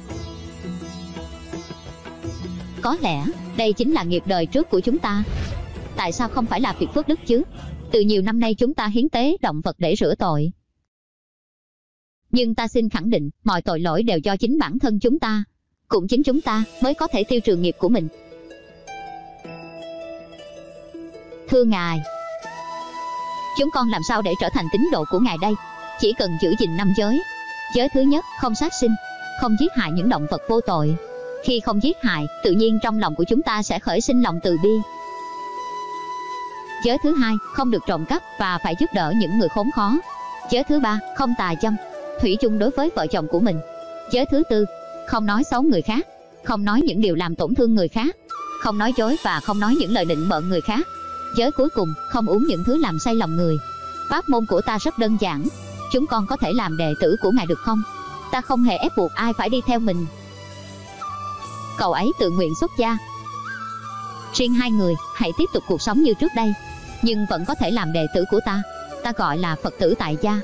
Có lẽ, đây chính là nghiệp đời trước của chúng ta. Tại sao không phải là việc phước đức chứ? Từ nhiều năm nay chúng ta hiến tế động vật để rửa tội. Nhưng ta xin khẳng định, mọi tội lỗi đều do chính bản thân chúng ta. Cũng chính chúng ta mới có thể tiêu trừ nghiệp của mình. Thưa Ngài, chúng con làm sao để trở thành tín đồ của Ngài đây? Chỉ cần giữ gìn năm giới. Giới thứ nhất, không sát sinh, không giết hại những động vật vô tội. Khi không giết hại, tự nhiên trong lòng của chúng ta sẽ khởi sinh lòng từ bi. Giới thứ hai, không được trộm cắp và phải giúp đỡ những người khốn khó. Giới thứ ba, không tà dâm, thủy chung đối với vợ chồng của mình. Giới thứ tư, không nói xấu người khác, không nói những điều làm tổn thương người khác, không nói dối và không nói những lời định bợ người khác. Giới cuối cùng, không uống những thứ làm say lòng người. Pháp môn của ta rất đơn giản, chúng con có thể làm đệ tử của ngài được không? Ta không hề ép buộc ai phải đi theo mình. Cậu ấy tự nguyện xuất gia. Riêng hai người, hãy tiếp tục cuộc sống như trước đây, nhưng vẫn có thể làm đệ tử của ta. Ta gọi là Phật tử tại gia.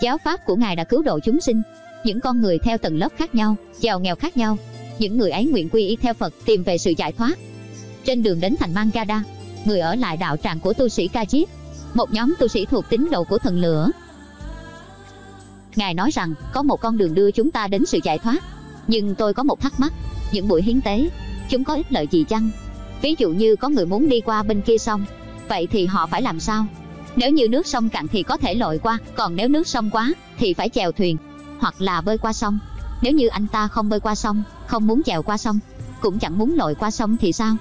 Giáo pháp của Ngài đã cứu độ chúng sinh, những con người theo tầng lớp khác nhau, giàu nghèo khác nhau. Những người ấy nguyện quy y theo Phật, tìm về sự giải thoát. Trên đường đến thành Mangada, người ở lại đạo tràng của tu sĩ Ca Chiết, một nhóm tu sĩ thuộc tín đồ của thần lửa. Ngài nói rằng có một con đường đưa chúng ta đến sự giải thoát. Nhưng tôi có một thắc mắc, những buổi hiến tế, chúng có ích lợi gì chăng? Ví dụ như có người muốn đi qua bên kia sông, vậy thì họ phải làm sao? Nếu như nước sông cạn thì có thể lội qua, còn nếu nước sông quá thì phải chèo thuyền hoặc là bơi qua sông. Nếu như anh ta không bơi qua sông, không muốn chèo qua sông, cũng chẳng muốn lội qua sông thì sao?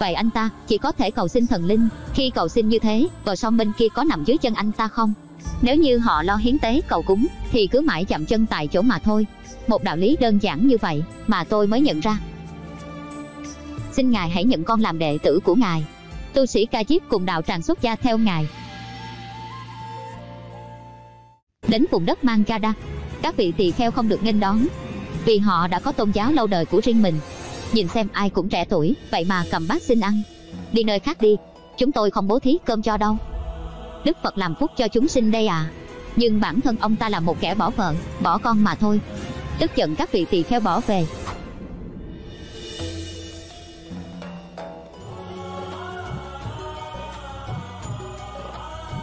Vậy anh ta chỉ có thể cầu xin thần linh, khi cầu xin như thế, bờ sông bên kia có nằm dưới chân anh ta không? Nếu như họ lo hiến tế cầu cúng, thì cứ mãi chậm chân tại chỗ mà thôi. Một đạo lý đơn giản như vậy mà tôi mới nhận ra. Xin Ngài hãy nhận con làm đệ tử của Ngài. Tu sĩ Ca Diếp cùng đạo tràng xuất gia theo Ngài. Đến vùng đất Mangada, các vị tỳ kheo không được nghênh đón, vì họ đã có tôn giáo lâu đời của riêng mình. Nhìn xem ai cũng trẻ tuổi, vậy mà cầm bát xin ăn. Đi nơi khác đi, chúng tôi không bố thí cơm cho đâu. Đức Phật làm phúc cho chúng sinh đây à. Nhưng bản thân ông ta là một kẻ bỏ vợ, bỏ con mà thôi. Tức giận các vị tỳ kheo bỏ về.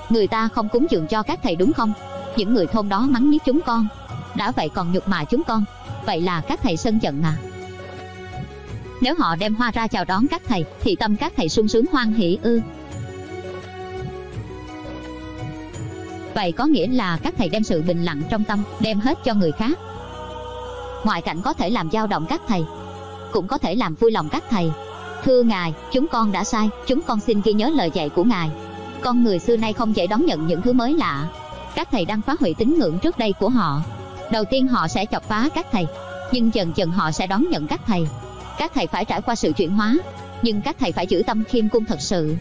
Người ta không cúng dường cho các thầy đúng không? Những người thôn đó mắng nhiếc chúng con. Đã vậy còn nhục mạ chúng con. Vậy là các thầy sân giận à? Nếu họ đem hoa ra chào đón các thầy, thì tâm các thầy sung sướng hoan hỷ ư. Vậy có nghĩa là các thầy đem sự bình lặng trong tâm, đem hết cho người khác. Ngoại cảnh có thể làm dao động các thầy, cũng có thể làm vui lòng các thầy. Thưa Ngài, chúng con đã sai, chúng con xin ghi nhớ lời dạy của Ngài. Con người xưa nay không dễ đón nhận những thứ mới lạ. Các thầy đang phá hủy tín ngưỡng trước đây của họ. Đầu tiên họ sẽ chọc phá các thầy, nhưng dần dần họ sẽ đón nhận các thầy. Các thầy phải trải qua sự chuyển hóa, nhưng các thầy phải giữ tâm khiêm cung thật sự.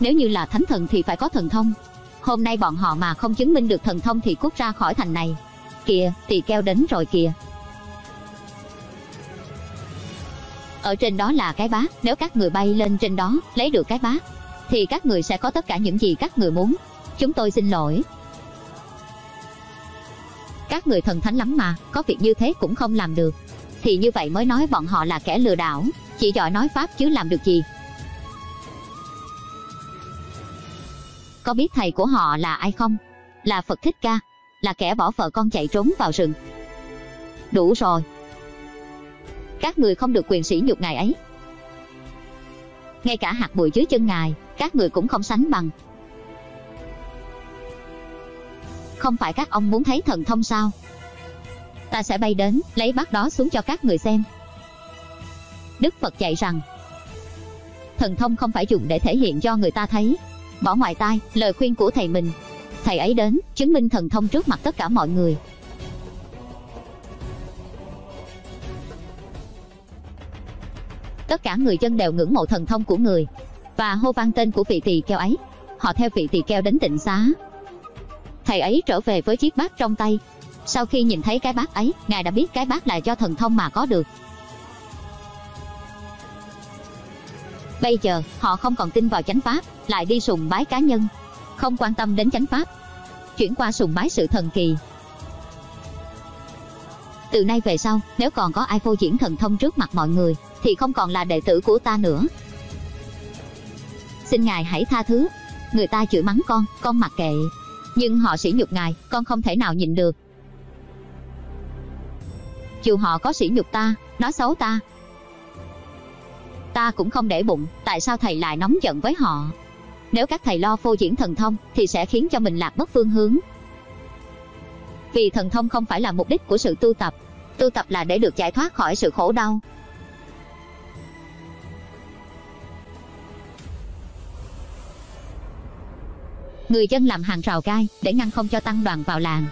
Nếu như là thánh thần thì phải có thần thông. Hôm nay bọn họ mà không chứng minh được thần thông thì cút ra khỏi thành này. Kìa, tỳ keo đến rồi kìa. Ở trên đó là cái bát, nếu các người bay lên trên đó, lấy được cái bát, thì các người sẽ có tất cả những gì các người muốn. Chúng tôi xin lỗi. Các người thần thánh lắm mà, có việc như thế cũng không làm được. Thì như vậy mới nói bọn họ là kẻ lừa đảo, chỉ giỏi nói pháp chứ làm được gì. có biết thầy của họ là ai không? Là Phật Thích Ca, là kẻ bỏ vợ con chạy trốn vào rừng. Đủ rồi. Các người không được quyền sỉ nhục ngài ấy. Ngay cả hạt bụi dưới chân ngài, các người cũng không sánh bằng. Không phải các ông muốn thấy thần thông sao? Ta sẽ bay đến, lấy bát đó xuống cho các người xem. Đức Phật dạy rằng, thần thông không phải dùng để thể hiện cho người ta thấy. Bỏ ngoài tai, lời khuyên của thầy mình. Thầy ấy đến, chứng minh thần thông trước mặt tất cả mọi người. Tất cả người dân đều ngưỡng mộ thần thông của người và hô vang tên của vị tỳ kheo ấy. Họ theo vị tỳ kheo đến tịnh xá. Thầy ấy trở về với chiếc bát trong tay. Sau khi nhìn thấy cái bát ấy, ngài đã biết cái bát là do thần thông mà có được. Bây giờ, họ không còn tin vào chánh pháp, lại đi sùng bái cá nhân, không quan tâm đến chánh pháp, chuyển qua sùng bái sự thần kỳ. Từ nay về sau, nếu còn có ai phô diễn thần thông trước mặt mọi người, thì không còn là đệ tử của ta nữa. Xin ngài hãy tha thứ. Người ta chửi mắng con, con mặc kệ. Nhưng họ sỉ nhục ngài, con không thể nào nhịn được. Dù họ có sỉ nhục ta, nói xấu ta, ta cũng không để bụng, tại sao thầy lại nóng giận với họ? Nếu các thầy lo phô diễn thần thông, thì sẽ khiến cho mình lạc mất phương hướng. Vì thần thông không phải là mục đích của sự tu tập, tu tập là để được giải thoát khỏi sự khổ đau. Người dân làm hàng rào gai để ngăn không cho tăng đoàn vào làng.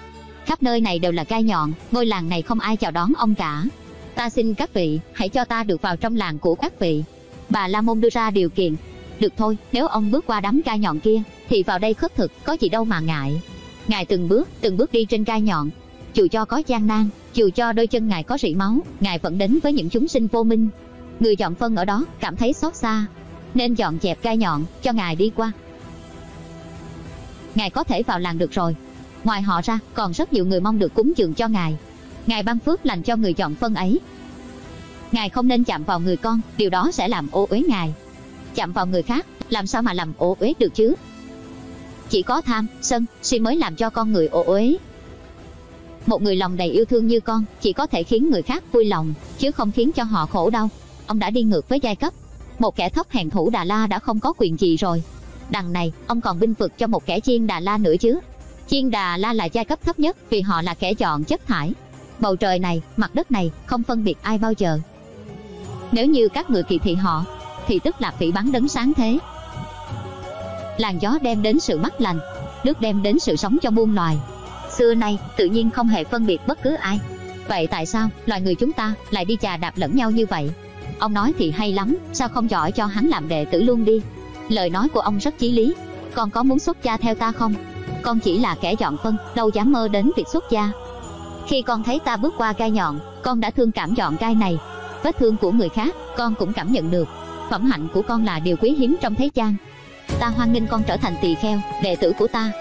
Khắp nơi này đều là gai nhọn, ngôi làng này không ai chào đón ông cả. Ta xin các vị, hãy cho ta được vào trong làng của các vị. Bà La Môn đưa ra điều kiện. Được thôi, nếu ông bước qua đám gai nhọn kia, thì vào đây khất thực, có gì đâu mà ngại. Ngài từng bước, từng bước đi trên gai nhọn. Dù cho có gian nan, dù cho đôi chân ngài có rỉ máu, ngài vẫn đến với những chúng sinh vô minh. Người dọn phân ở đó cảm thấy xót xa, nên dọn dẹp gai nhọn cho ngài đi qua. Ngài có thể vào làng được rồi. Ngoài họ ra, còn rất nhiều người mong được cúng dường cho ngài. Ngài ban phước lành cho người dọn phân ấy. Ngài không nên chạm vào người con, điều đó sẽ làm ô uế ngài. Chạm vào người khác, làm sao mà làm ô uế được chứ? Chỉ có tham, sân, si mới làm cho con người ô uế. Một người lòng đầy yêu thương như con, chỉ có thể khiến người khác vui lòng, chứ không khiến cho họ khổ đau. Ông đã đi ngược với giai cấp. Một kẻ thấp hèn thủ Đà La đã không có quyền gì rồi. Đằng này, ông còn binh vực cho một kẻ chiên Đà La nữa chứ. Chiên Đà La là giai cấp thấp nhất vì họ là kẻ chọn chất thải. Bầu trời này, mặt đất này, không phân biệt ai bao giờ. Nếu như các người kỳ thị họ, thì tức là phỉ bắn đấng sáng thế. Làn gió đem đến sự mát lành, nước đem đến sự sống cho muôn loài. Xưa nay, tự nhiên không hề phân biệt bất cứ ai. Vậy tại sao, loài người chúng ta lại đi chà đạp lẫn nhau như vậy? Ông nói thì hay lắm, sao không giỏi cho hắn làm đệ tử luôn đi? Lời nói của ông rất chí lý. Con có muốn xuất gia theo ta không? Con chỉ là kẻ dọn phân, đâu dám mơ đến việc xuất gia. Khi con thấy ta bước qua gai nhọn, con đã thương cảm dọn gai này. Vết thương của người khác, con cũng cảm nhận được. Phẩm hạnh của con là điều quý hiếm trong thế gian. Ta hoan nghênh con trở thành tỳ kheo, đệ tử của ta.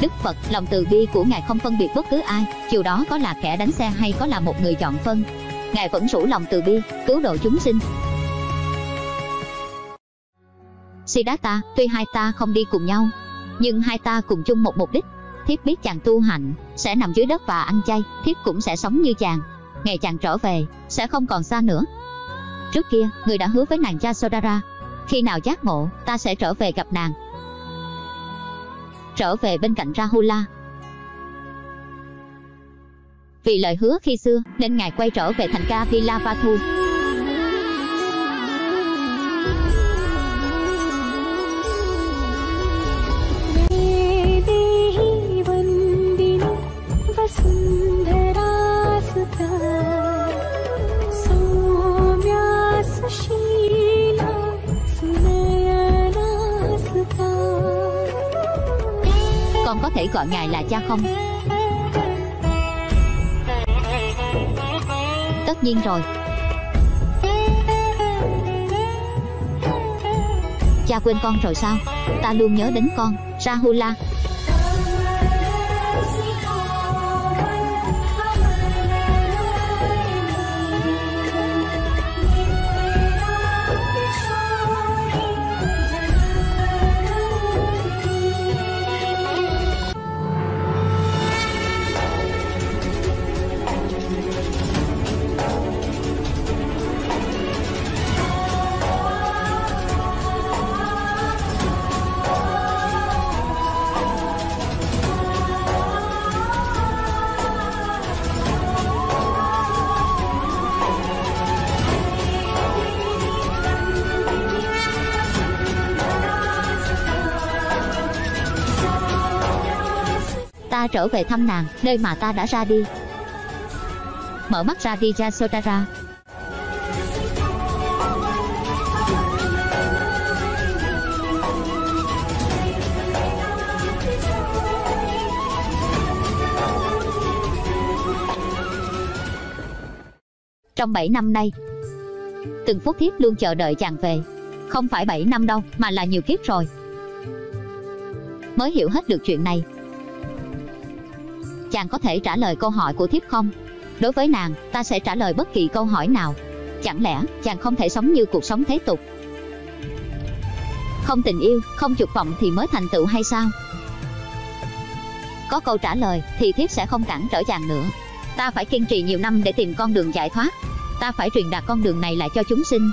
Đức Phật, lòng từ bi của Ngài không phân biệt bất cứ ai, dù đó có là kẻ đánh xe hay có là một người chọn phân. Ngài vẫn rủ lòng từ bi, cứu độ chúng sinh. Siddhartha, tuy hai ta không đi cùng nhau, nhưng hai ta cùng chung một mục đích. Thiếp biết chàng tu hạnh, sẽ nằm dưới đất và ăn chay, thiếp cũng sẽ sống như chàng. Ngày chàng trở về, sẽ không còn xa nữa. Trước kia, người đã hứa với nàng Yasodhara, khi nào giác ngộ, ta sẽ trở về gặp nàng. Trở về bên cạnh Rahula. Vì lời hứa khi xưa, nên ngài quay trở về thành Kapilavathu. देहि thể gọi ngài là cha không? Tất nhiên rồi. Cha quên con rồi sao? Ta luôn nhớ đến con, Rahula. Ta trở về thăm nàng, nơi mà ta đã ra đi. Mở mắt ra đi Yasodhara. Trong 7 năm nay, từng phút thiết luôn chờ đợi chàng về. Không phải 7 năm đâu, mà là nhiều kiếp rồi. Mới hiểu hết được chuyện này. Chàng có thể trả lời câu hỏi của thiếp không? Đối với nàng, ta sẽ trả lời bất kỳ câu hỏi nào. Chẳng lẽ chàng không thể sống như cuộc sống thế tục? Không tình yêu, không dục vọng thì mới thành tựu hay sao? Có câu trả lời thì thiếp sẽ không cản trở chàng nữa. Ta phải kiên trì nhiều năm để tìm con đường giải thoát. Ta phải truyền đạt con đường này lại cho chúng sinh.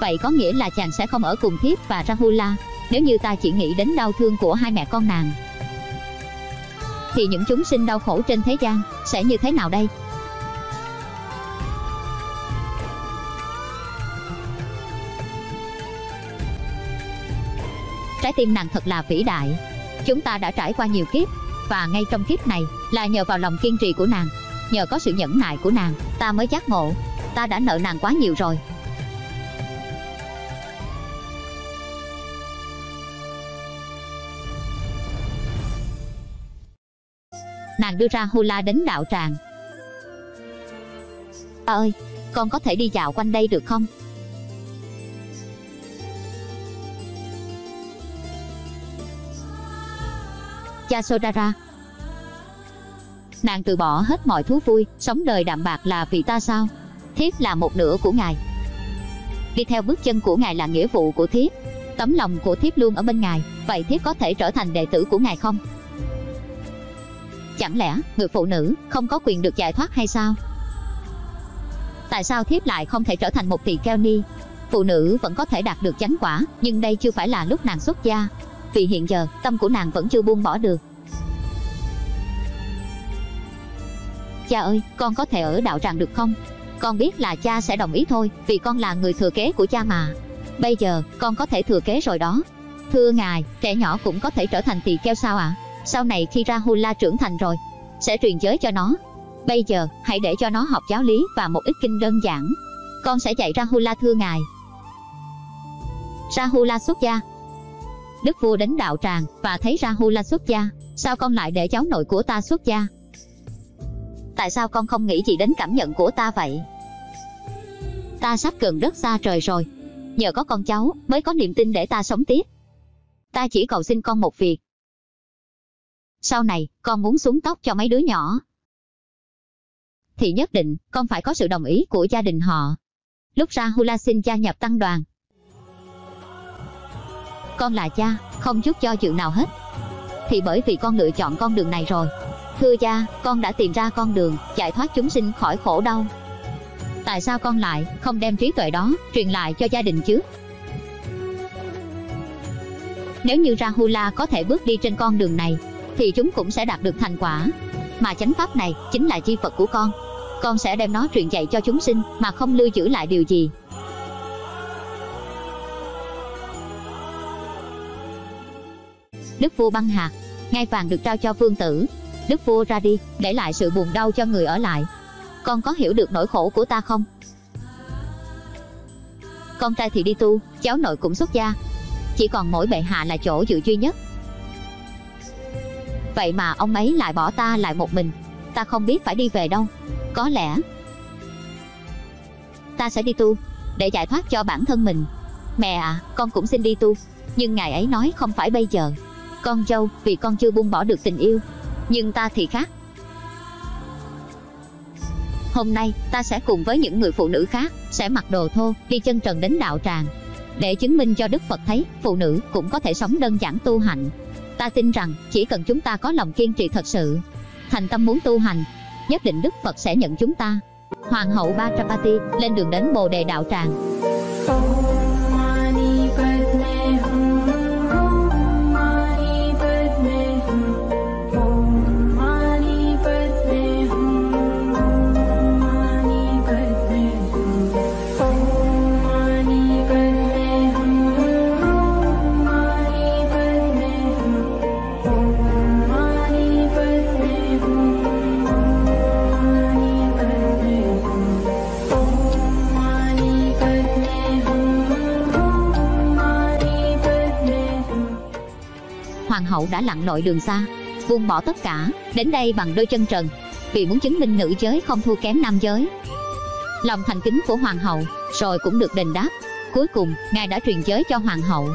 Vậy có nghĩa là chàng sẽ không ở cùng thiếp và Rahula. Nếu như ta chỉ nghĩ đến đau thương của hai mẹ con nàng, thì những chúng sinh đau khổ trên thế gian sẽ như thế nào đây? Trái tim nàng thật là vĩ đại. Chúng ta đã trải qua nhiều kiếp, và ngay trong kiếp này là nhờ vào lòng kiên trì của nàng, nhờ có sự nhẫn nại của nàng, ta mới giác ngộ. Ta đã nợ nàng quá nhiều rồi. Nàng đưa ra hula đến đạo tràng. Ta ơi, con có thể đi dạo quanh đây được không? Cha sodara Nàng từ bỏ hết mọi thú vui, Sống đời đạm bạc là vì ta sao? Thiếp là một nửa của ngài. Đi theo bước chân của ngài là nghĩa vụ của thiếp. Tấm lòng của thiếp luôn ở bên ngài. Vậy thiếp có thể trở thành đệ tử của ngài không? Chẳng lẽ người phụ nữ không có quyền được giải thoát hay sao? Tại sao thiếp lại không thể trở thành một tỳ kheo ni? Phụ nữ vẫn có thể đạt được chánh quả, nhưng đây chưa phải là lúc nàng xuất gia. Vì hiện giờ, tâm của nàng vẫn chưa buông bỏ được. Cha ơi, con có thể ở đạo tràng được không? Con biết là cha sẽ đồng ý thôi, vì con là người thừa kế của cha mà. Bây giờ, con có thể thừa kế rồi đó. Thưa ngài, trẻ nhỏ cũng có thể trở thành tỳ kheo sao ạ? À? Sau này khi Rahula trưởng thành rồi, sẽ truyền giới cho nó. Bây giờ, hãy để cho nó học giáo lý và một ít kinh đơn giản. Con sẽ dạy Rahula thưa ngài. Rahula xuất gia Đức vua đến đạo tràng và thấy Rahula xuất gia. Sao con lại để cháu nội của ta xuất gia? Tại sao con không nghĩ gì đến cảm nhận của ta vậy? Ta sắp gần đất xa trời rồi. Nhờ có con cháu mới có niềm tin để ta sống tiếp. Ta chỉ cầu xin con một việc, sau này, con muốn xuống tóc cho mấy đứa nhỏ. Thì nhất định, con phải có sự đồng ý của gia đình họ. Lúc ra hula xin gia nhập tăng đoàn. Con là cha, không chút cho dự nào hết. Thì bởi vì con lựa chọn con đường này rồi. Thưa cha, con đã tìm ra con đường, giải thoát chúng sinh khỏi khổ đau. Tại sao con lại không đem trí tuệ đó truyền lại cho gia đình chứ? Nếu như rahula có thể bước đi trên con đường này thì chúng cũng sẽ đạt được thành quả. Mà chánh pháp này chính là chi Phật của con. Con sẽ đem nó truyền dạy cho chúng sinh mà không lưu giữ lại điều gì. Đức vua băng hà ngai vàng được trao cho vương tử. Đức vua ra đi, để lại sự buồn đau cho người ở lại. Con có hiểu được nỗi khổ của ta không? Con trai thì đi tu, cháu nội cũng xuất gia. Chỉ còn mỗi bệ hạ là chỗ dựa duy nhất vậy mà ông ấy lại bỏ ta lại một mình. Ta không biết phải đi về đâu. Có lẽ ta sẽ đi tu, để giải thoát cho bản thân mình. Mẹ à con cũng xin đi tu, nhưng ngài ấy nói không phải bây giờ. Con dâu, vì con chưa buông bỏ được tình yêu, nhưng ta thì khác. Hôm nay, ta sẽ cùng với những người phụ nữ khác, sẽ mặc đồ thô, đi chân trần đến đạo tràng, để chứng minh cho đức phật thấy, phụ nữ cũng có thể sống đơn giản tu hạnh Ta tin rằng chỉ cần chúng ta có lòng kiên trì thật sự, thành tâm muốn tu hành, nhất định Đức Phật sẽ nhận chúng ta. Hoàng hậu Bajapati lên đường đến Bồ Đề đạo tràng. Hậu đã lặn lội đường xa, buông bỏ tất cả, đến đây bằng đôi chân trần, vì muốn chứng minh nữ giới không thua kém nam giới. Lòng thành kính của hoàng hậu, rồi cũng được đền đáp. Cuối cùng, ngài đã truyền giới cho hoàng hậu,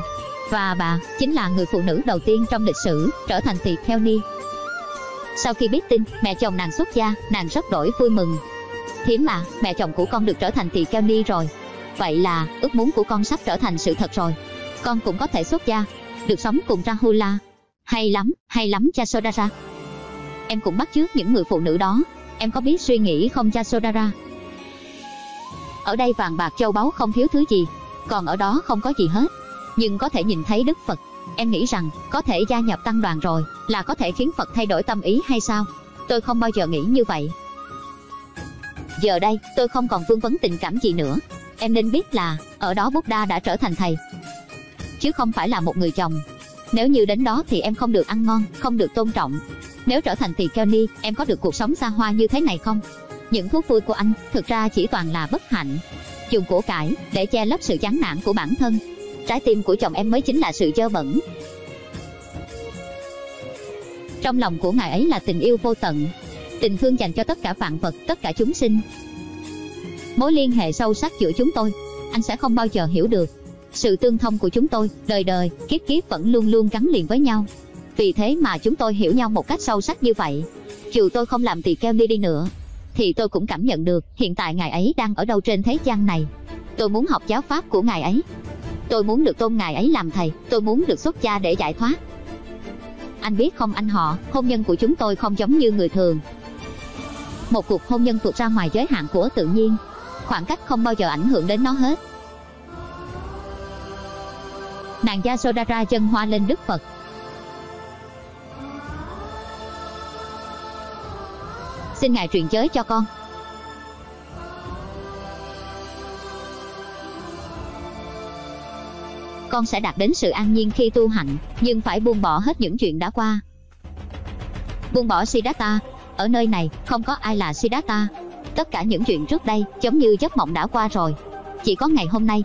và bà chính là người phụ nữ đầu tiên trong lịch sử trở thành tỳ kheo ni. Sau khi biết tin mẹ chồng nàng xuất gia, nàng rất đổi vui mừng. Thiếm à, mẹ chồng của con được trở thành tỳ kheo ni rồi. Vậy là ước muốn của con sắp trở thành sự thật rồi. Con cũng có thể xuất gia, được sống cùng Rahula. Hay lắm, hay lắm cha Sodara. Em cũng bắt chước những người phụ nữ đó. Em có biết suy nghĩ không cha Sodara? Ở đây vàng bạc châu báu không thiếu thứ gì, còn ở đó không có gì hết. Nhưng có thể nhìn thấy Đức Phật. Em nghĩ rằng có thể gia nhập tăng đoàn rồi là có thể khiến Phật thay đổi tâm ý hay sao? Tôi không bao giờ nghĩ như vậy. Giờ đây, tôi không còn vương vấn tình cảm gì nữa. Em nên biết là ở đó Buddha đã trở thành thầy, chứ không phải là một người chồng. Nếu như đến đó thì em không được ăn ngon, không được tôn trọng. Nếu trở thành tỳ Kelly, em có được cuộc sống xa hoa như thế này không? Những thú vui của anh thực ra chỉ toàn là bất hạnh. Dùng của cải để che lấp sự chán nản của bản thân. Trái tim của chồng em mới chính là sự dơ bẩn. Trong lòng của ngài ấy là tình yêu vô tận, tình thương dành cho tất cả vạn vật, tất cả chúng sinh. Mối liên hệ sâu sắc giữa chúng tôi, anh sẽ không bao giờ hiểu được. Sự tương thông của chúng tôi, đời đời, kiếp kiếp vẫn luôn luôn gắn liền với nhau. Vì thế mà chúng tôi hiểu nhau một cách sâu sắc như vậy. Dù tôi không làm tỳ kheo đi đi nữa, thì tôi cũng cảm nhận được hiện tại ngài ấy đang ở đâu trên thế gian này. Tôi muốn học giáo pháp của ngài ấy. Tôi muốn được tôn ngài ấy làm thầy, tôi muốn được xuất gia để giải thoát. Anh biết không anh họ, hôn nhân của chúng tôi không giống như người thường. Một cuộc hôn nhân vượt ra ngoài giới hạn của tự nhiên, khoảng cách không bao giờ ảnh hưởng đến nó hết. Nàng Yasodhara chân hoa lên Đức Phật. Xin Ngài truyền giới cho con. Con sẽ đạt đến sự an nhiên khi tu hạnh, nhưng phải buông bỏ hết những chuyện đã qua. Buông bỏ Siddhartha, ở nơi này không có ai là Siddhartha. Tất cả những chuyện trước đây giống như giấc mộng đã qua rồi. Chỉ có ngày hôm nay.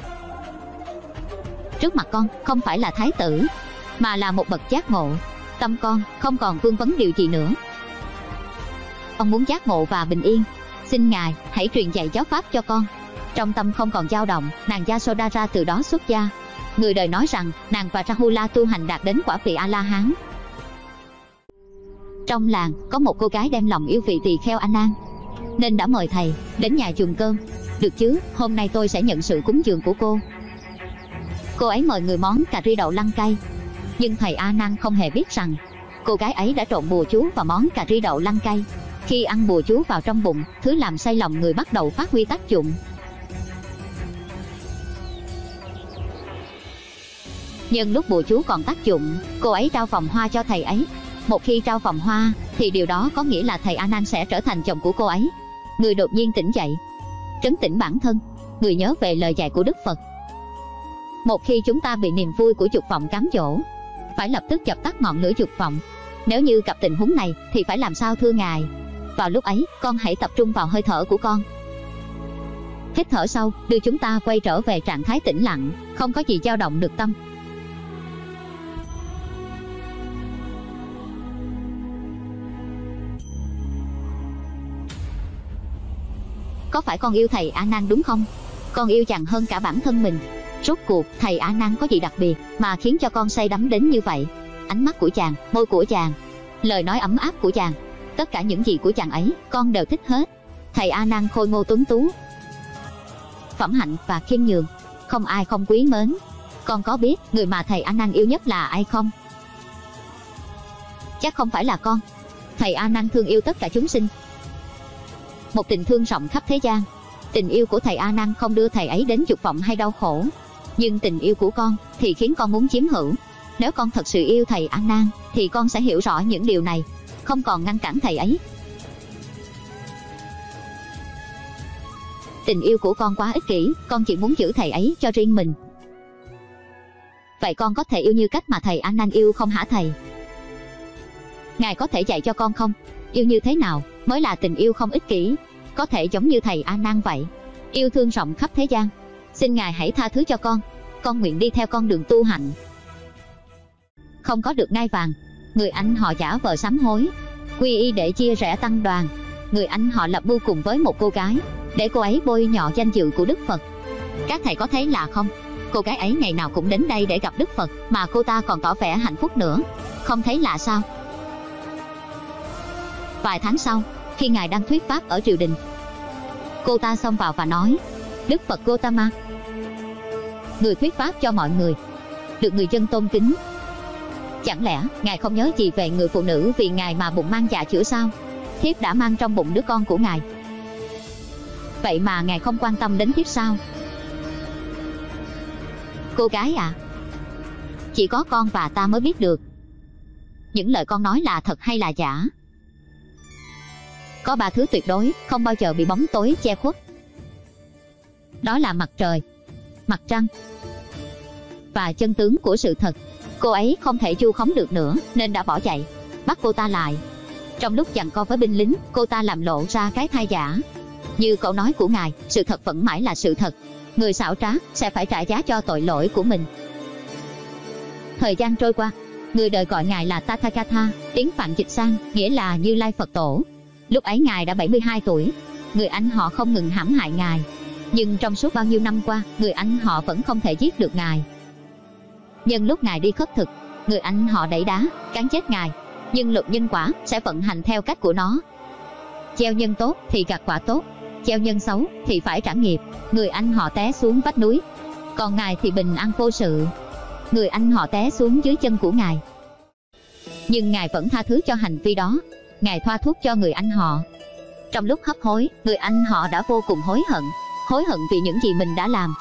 Trước mặt con không phải là thái tử, mà là một bậc giác ngộ. Tâm con không còn vương vấn điều gì nữa. Con muốn giác ngộ và bình yên. Xin Ngài hãy truyền dạy giáo pháp cho con. Trong tâm không còn dao động, nàng Yasodhara từ đó xuất gia. Người đời nói rằng nàng và Rahula tu hành đạt đến quả vị A-la-hán. Trong làng có một cô gái đem lòng yêu vị tỳ kheo anan, nên đã mời thầy đến nhà dùng cơm. Được chứ, hôm nay tôi sẽ nhận sự cúng dường của cô. Cô ấy mời người món cà ri đậu lăng cay, nhưng thầy A Nan không hề biết rằng cô gái ấy đã trộn bùa chú vào món cà ri đậu lăng cay. Khi ăn bùa chú vào trong bụng, thứ làm say lòng người bắt đầu phát huy tác dụng. Nhưng lúc bùa chú còn tác dụng, cô ấy trao vòng hoa cho thầy ấy. Một khi trao vòng hoa, thì điều đó có nghĩa là thầy A Nan sẽ trở thành chồng của cô ấy. Người đột nhiên tỉnh dậy, trấn tĩnh bản thân, người nhớ về lời dạy của Đức Phật. Một khi chúng ta bị niềm vui của dục vọng cám dỗ, phải lập tức dập tắt ngọn lửa dục vọng. Nếu như gặp tình huống này, thì phải làm sao thưa ngài? Vào lúc ấy, con hãy tập trung vào hơi thở của con. Hít thở sâu, đưa chúng ta quay trở về trạng thái tĩnh lặng, không có gì dao động được tâm. Có phải con yêu thầy A Nan đúng không? Con yêu chàng hơn cả bản thân mình. Rốt cuộc, thầy A Nan có gì đặc biệt mà khiến cho con say đắm đến như vậy? Ánh mắt của chàng, môi của chàng, lời nói ấm áp của chàng, tất cả những gì của chàng ấy, con đều thích hết. Thầy A Nan khôi ngô tuấn tú, phẩm hạnh và khiêm nhường, không ai không quý mến. Con có biết người mà thầy A Nan yêu nhất là ai không? Chắc không phải là con. Thầy A Nan thương yêu tất cả chúng sinh, một tình thương rộng khắp thế gian. Tình yêu của thầy A Nan không đưa thầy ấy đến dục vọng hay đau khổ, nhưng tình yêu của con thì khiến con muốn chiếm hữu. Nếu con thật sự yêu thầy A Nan, thì con sẽ hiểu rõ những điều này, không còn ngăn cản thầy ấy. Tình yêu của con quá ích kỷ, con chỉ muốn giữ thầy ấy cho riêng mình. Vậy con có thể yêu như cách mà thầy A Nan yêu không hả thầy? Ngài có thể dạy cho con không? Yêu như thế nào mới là tình yêu không ích kỷ? Có thể giống như thầy A Nan vậy, yêu thương rộng khắp thế gian. Xin Ngài hãy tha thứ cho con, con nguyện đi theo con đường tu hạnh. không có được ngai vàng. Người anh họ giả vờ sám hối. Quy y để chia rẽ tăng đoàn. Người anh họ lập mưu cùng với một cô gái. Để cô ấy bôi nhọ danh dự của đức phật. Các thầy có thấy lạ không? Cô gái ấy ngày nào cũng đến đây để gặp đức phật mà cô ta còn tỏ vẻ hạnh phúc nữa. Không thấy lạ sao? Vài tháng sau khi ngài đang thuyết pháp ở triều đình cô ta xông vào và nói đức phật gotama người thuyết pháp cho mọi người. Được người dân tôn kính. Chẳng lẽ, ngài không nhớ gì về người phụ nữ vì ngài mà bụng mang dạ chữa sao? Thiếp đã mang trong bụng đứa con của ngài. Vậy mà ngài không quan tâm đến thiếp sao? Cô gái à chỉ có con và ta mới biết được. Những lời con nói là thật hay là giả? Có ba thứ tuyệt đối, không bao giờ bị bóng tối che khuất. Đó là mặt trời mặt trăng. Và chân tướng của sự thật, cô ấy không thể chu khống được nữa, nên đã bỏ chạy. Bắt cô ta lại. Trong lúc giằng co với binh lính, cô ta làm lộ ra cái thai giả. Như câu nói của ngài, sự thật vẫn mãi là sự thật. Người xảo trá sẽ phải trả giá cho tội lỗi của mình. Thời gian trôi qua, người đời gọi ngài là tathagata, tiếng phạn dịch sang, nghĩa là như lai phật tổ. Lúc ấy ngài đã 72 tuổi, người anh họ không ngừng hãm hại ngài nhưng trong suốt bao nhiêu năm qua, người anh họ vẫn không thể giết được ngài. Nhân lúc ngài đi khất thực, người anh họ đẩy đá cán chết ngài. Nhưng luật nhân quả sẽ vận hành theo cách của nó. Gieo nhân tốt thì gặt quả tốt, gieo nhân xấu thì phải trả nghiệp. Người anh họ té xuống vách núi, còn ngài thì bình an vô sự. Người anh họ té xuống dưới chân của ngài. Nhưng ngài vẫn tha thứ cho hành vi đó. Ngài thoa thuốc cho người anh họ. Trong lúc hấp hối, người anh họ đã vô cùng hối hận hối hận vì những gì mình đã làm.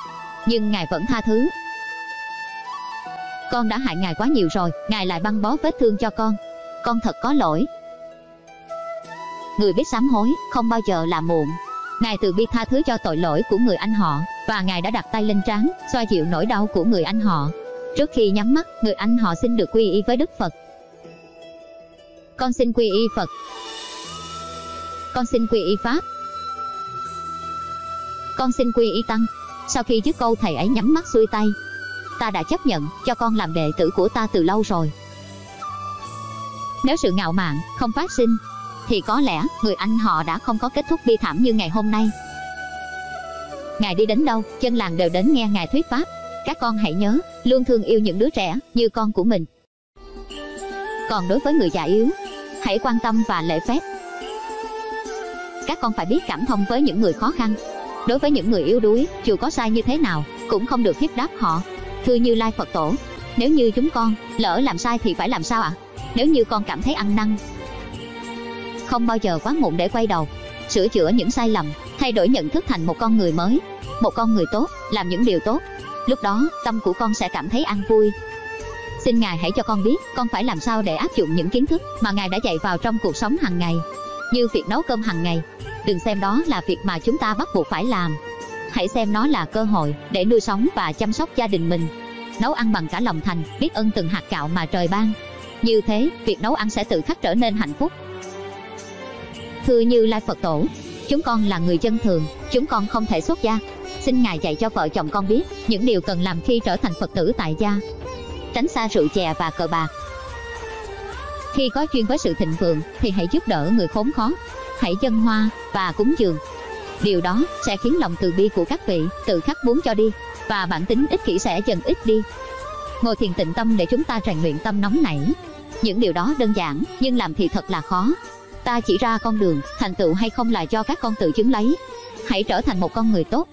Nhưng ngài vẫn tha thứ. Con đã hại ngài quá nhiều rồi, ngài lại băng bó vết thương cho con. Con thật có lỗi. Người biết sám hối, không bao giờ là muộn. Ngài từ bi tha thứ cho tội lỗi của người anh họ, và ngài đã đặt tay lên trán, xoa dịu nỗi đau của người anh họ. Trước khi nhắm mắt, người anh họ xin được quy y với đức phật. Con xin quy y phật. Con xin quy y pháp con xin quy y tăng. Sau khi dứt câu, thầy ấy nhắm mắt xuôi tay. Ta đã chấp nhận cho con làm đệ tử của ta từ lâu rồi. Nếu sự ngạo mạn không phát sinh, thì có lẽ người anh họ đã không có kết thúc bi thảm như ngày hôm nay. Ngài đi đến đâu, chân làng đều đến nghe ngài thuyết pháp. Các con hãy nhớ, luôn thương yêu những đứa trẻ như con của mình. Còn đối với người già yếu, hãy quan tâm và lễ phép. Các con phải biết cảm thông với những người khó khăn đối với những người yếu đuối, dù có sai như thế nào, cũng không được hiếp đáp họ. Thưa như lai phật tổ, nếu như chúng con lỡ làm sai thì phải làm sao ạ? Nếu như con cảm thấy ăn năn, không bao giờ quá muộn để quay đầu, sửa chữa những sai lầm, thay đổi nhận thức thành một con người mới, một con người tốt, làm những điều tốt, lúc đó tâm của con sẽ cảm thấy an vui. Xin ngài hãy cho con biết con phải làm sao để áp dụng những kiến thức mà ngài đã dạy vào trong cuộc sống hàng ngày, như việc nấu cơm hàng ngày đừng xem đó là việc mà chúng ta bắt buộc phải làm. Hãy xem nó là cơ hội để nuôi sống và chăm sóc gia đình mình. Nấu ăn bằng cả lòng thành, biết ơn từng hạt gạo mà trời ban. Như thế, việc nấu ăn sẽ tự khắc trở nên hạnh phúc. Thưa như lai phật tổ, chúng con là người dân thường, chúng con không thể xuất gia. Xin ngài dạy cho vợ chồng con biết những điều cần làm khi trở thành phật tử tại gia. Tránh xa rượu chè và cờ bạc. Khi có duyên với sự thịnh vượng, thì hãy giúp đỡ người khốn khó hãy dân hoa và cúng dường. Điều đó sẽ khiến lòng từ bi của các vị tự khắc muốn cho đi, và bản tính ích kỷ sẽ dần ít đi. Ngồi thiền tịnh tâm để chúng ta rèn luyện tâm nóng nảy. Những điều đó đơn giản, nhưng làm thì thật là khó. Ta chỉ ra con đường, thành tựu hay không là do các con tự chứng lấy. Hãy trở thành một con người tốt.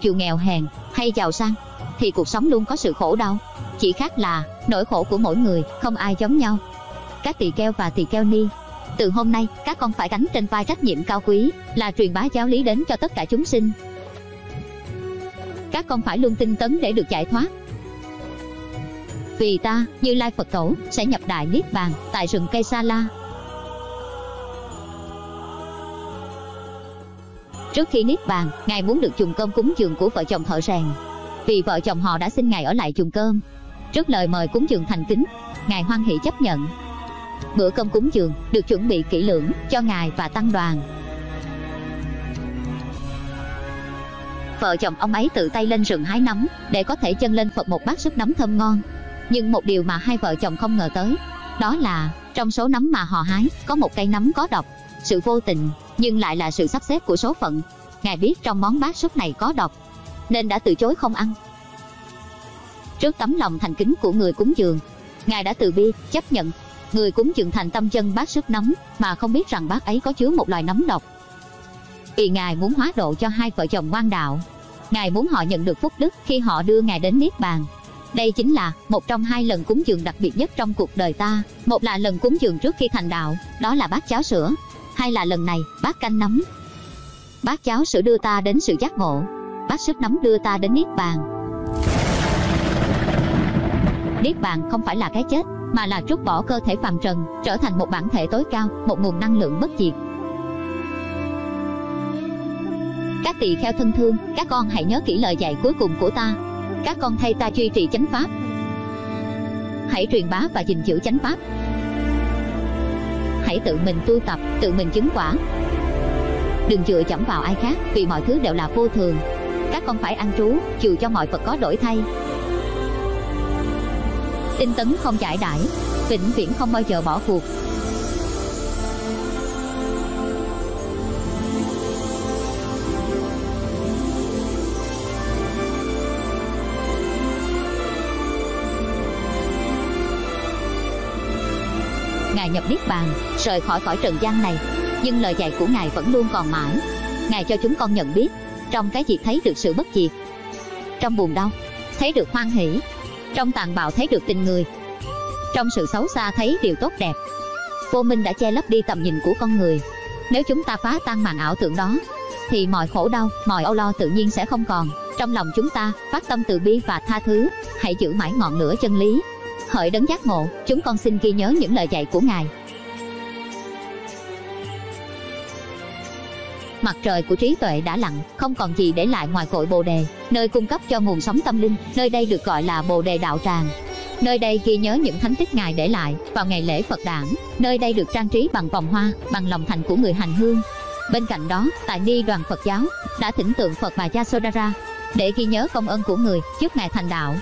Dù nghèo hèn hay giàu sang, thì cuộc sống luôn có sự khổ đau. Chỉ khác là nỗi khổ của mỗi người không ai giống nhau. Các tỳ keo và tỳ keo ni từ hôm nay, các con phải gánh trên vai trách nhiệm cao quý, là truyền bá giáo lý đến cho tất cả chúng sinh. Các con phải luôn tinh tấn để được giải thoát. Vì ta, như lai phật tổ, sẽ nhập đại niết bàn, tại rừng cây sa la. Trước khi niết bàn, ngài muốn được dùng cơm cúng dường của vợ chồng thợ rèn. Vì vợ chồng họ đã xin ngài ở lại dùng cơm. Trước lời mời cúng dường thành kính, ngài hoan hỷ chấp nhận bữa cơm cúng dường được chuẩn bị kỹ lưỡng cho ngài và tăng đoàn vợ chồng ông ấy tự tay lên rừng hái nấm để có thể chân lên phật một bát súp nấm thơm ngon Nhưng một điều mà hai vợ chồng không ngờ tới, đó là trong số nấm mà họ hái, có một cây nấm có độc. Sự vô tình, nhưng lại là sự sắp xếp của số phận. Ngài biết trong món bát súp này có độc, nên đã từ chối không ăn. Trước tấm lòng thành kính của người cúng dường, Ngài đã từ bi, chấp nhận. Người cúng dường thành tâm chân bát súp nấm, mà không biết rằng bát ấy có chứa một loài nấm độc. Vì Ngài muốn hóa độ cho hai vợ chồng ngoan đạo. Ngài muốn họ nhận được phúc đức khi họ đưa Ngài đến Niết Bàn. Đây chính là một trong hai lần cúng dường đặc biệt nhất trong cuộc đời ta. Một là lần cúng dường trước khi thành đạo, đó là bát cháo sữa. Hai là lần này, bát canh nấm. Bát cháo sữa đưa ta đến sự giác ngộ. Bát súp nấm đưa ta đến Niết Bàn. Niết Bàn không phải là cái chết, mà là trút bỏ cơ thể phàm trần, trở thành một bản thể tối cao, một nguồn năng lượng bất diệt. Các tỳ kheo thân thương, các con hãy nhớ kỹ lời dạy cuối cùng của ta. Các con thay ta duy trì chánh pháp. Hãy truyền bá và gìn giữ chánh pháp. Hãy tự mình tu tập, tự mình chứng quả. Đừng dựa dẫm vào ai khác, vì mọi thứ đều là vô thường. Các con phải ăn trú, chịu cho mọi vật có đổi thay. Tinh tấn không giải đãi, vĩnh viễn không bao giờ bỏ cuộc. Ngài nhập Niết Bàn, rời khỏi khỏi trần gian này. Nhưng lời dạy của Ngài vẫn luôn còn mãi. Ngài cho chúng con nhận biết, trong cái gì thấy được sự bất diệt. Trong buồn đau, thấy được hoan hỷ. Trong tàn bạo thấy được tình người. Trong sự xấu xa thấy điều tốt đẹp. Vô minh đã che lấp đi tầm nhìn của con người. Nếu chúng ta phá tan màn ảo tưởng đó, thì mọi khổ đau, mọi âu lo tự nhiên sẽ không còn. Trong lòng chúng ta, phát tâm từ bi và tha thứ, hãy giữ mãi ngọn lửa chân lý, hỡi đấng giác ngộ chúng con xin ghi nhớ những lời dạy của ngài mặt trời của trí tuệ đã lặn, không còn gì để lại ngoài cội bồ đề, nơi cung cấp cho nguồn sống tâm linh, nơi đây được gọi là bồ đề đạo tràng. Nơi đây ghi nhớ những thánh tích ngài để lại, vào ngày lễ phật đản, nơi đây được trang trí bằng vòng hoa, bằng lòng thành của người hành hương. Bên cạnh đó, tại ni đoàn phật giáo, đã thỉnh tượng phật bà Yasodhara, để ghi nhớ công ơn của người trước ngài thành đạo.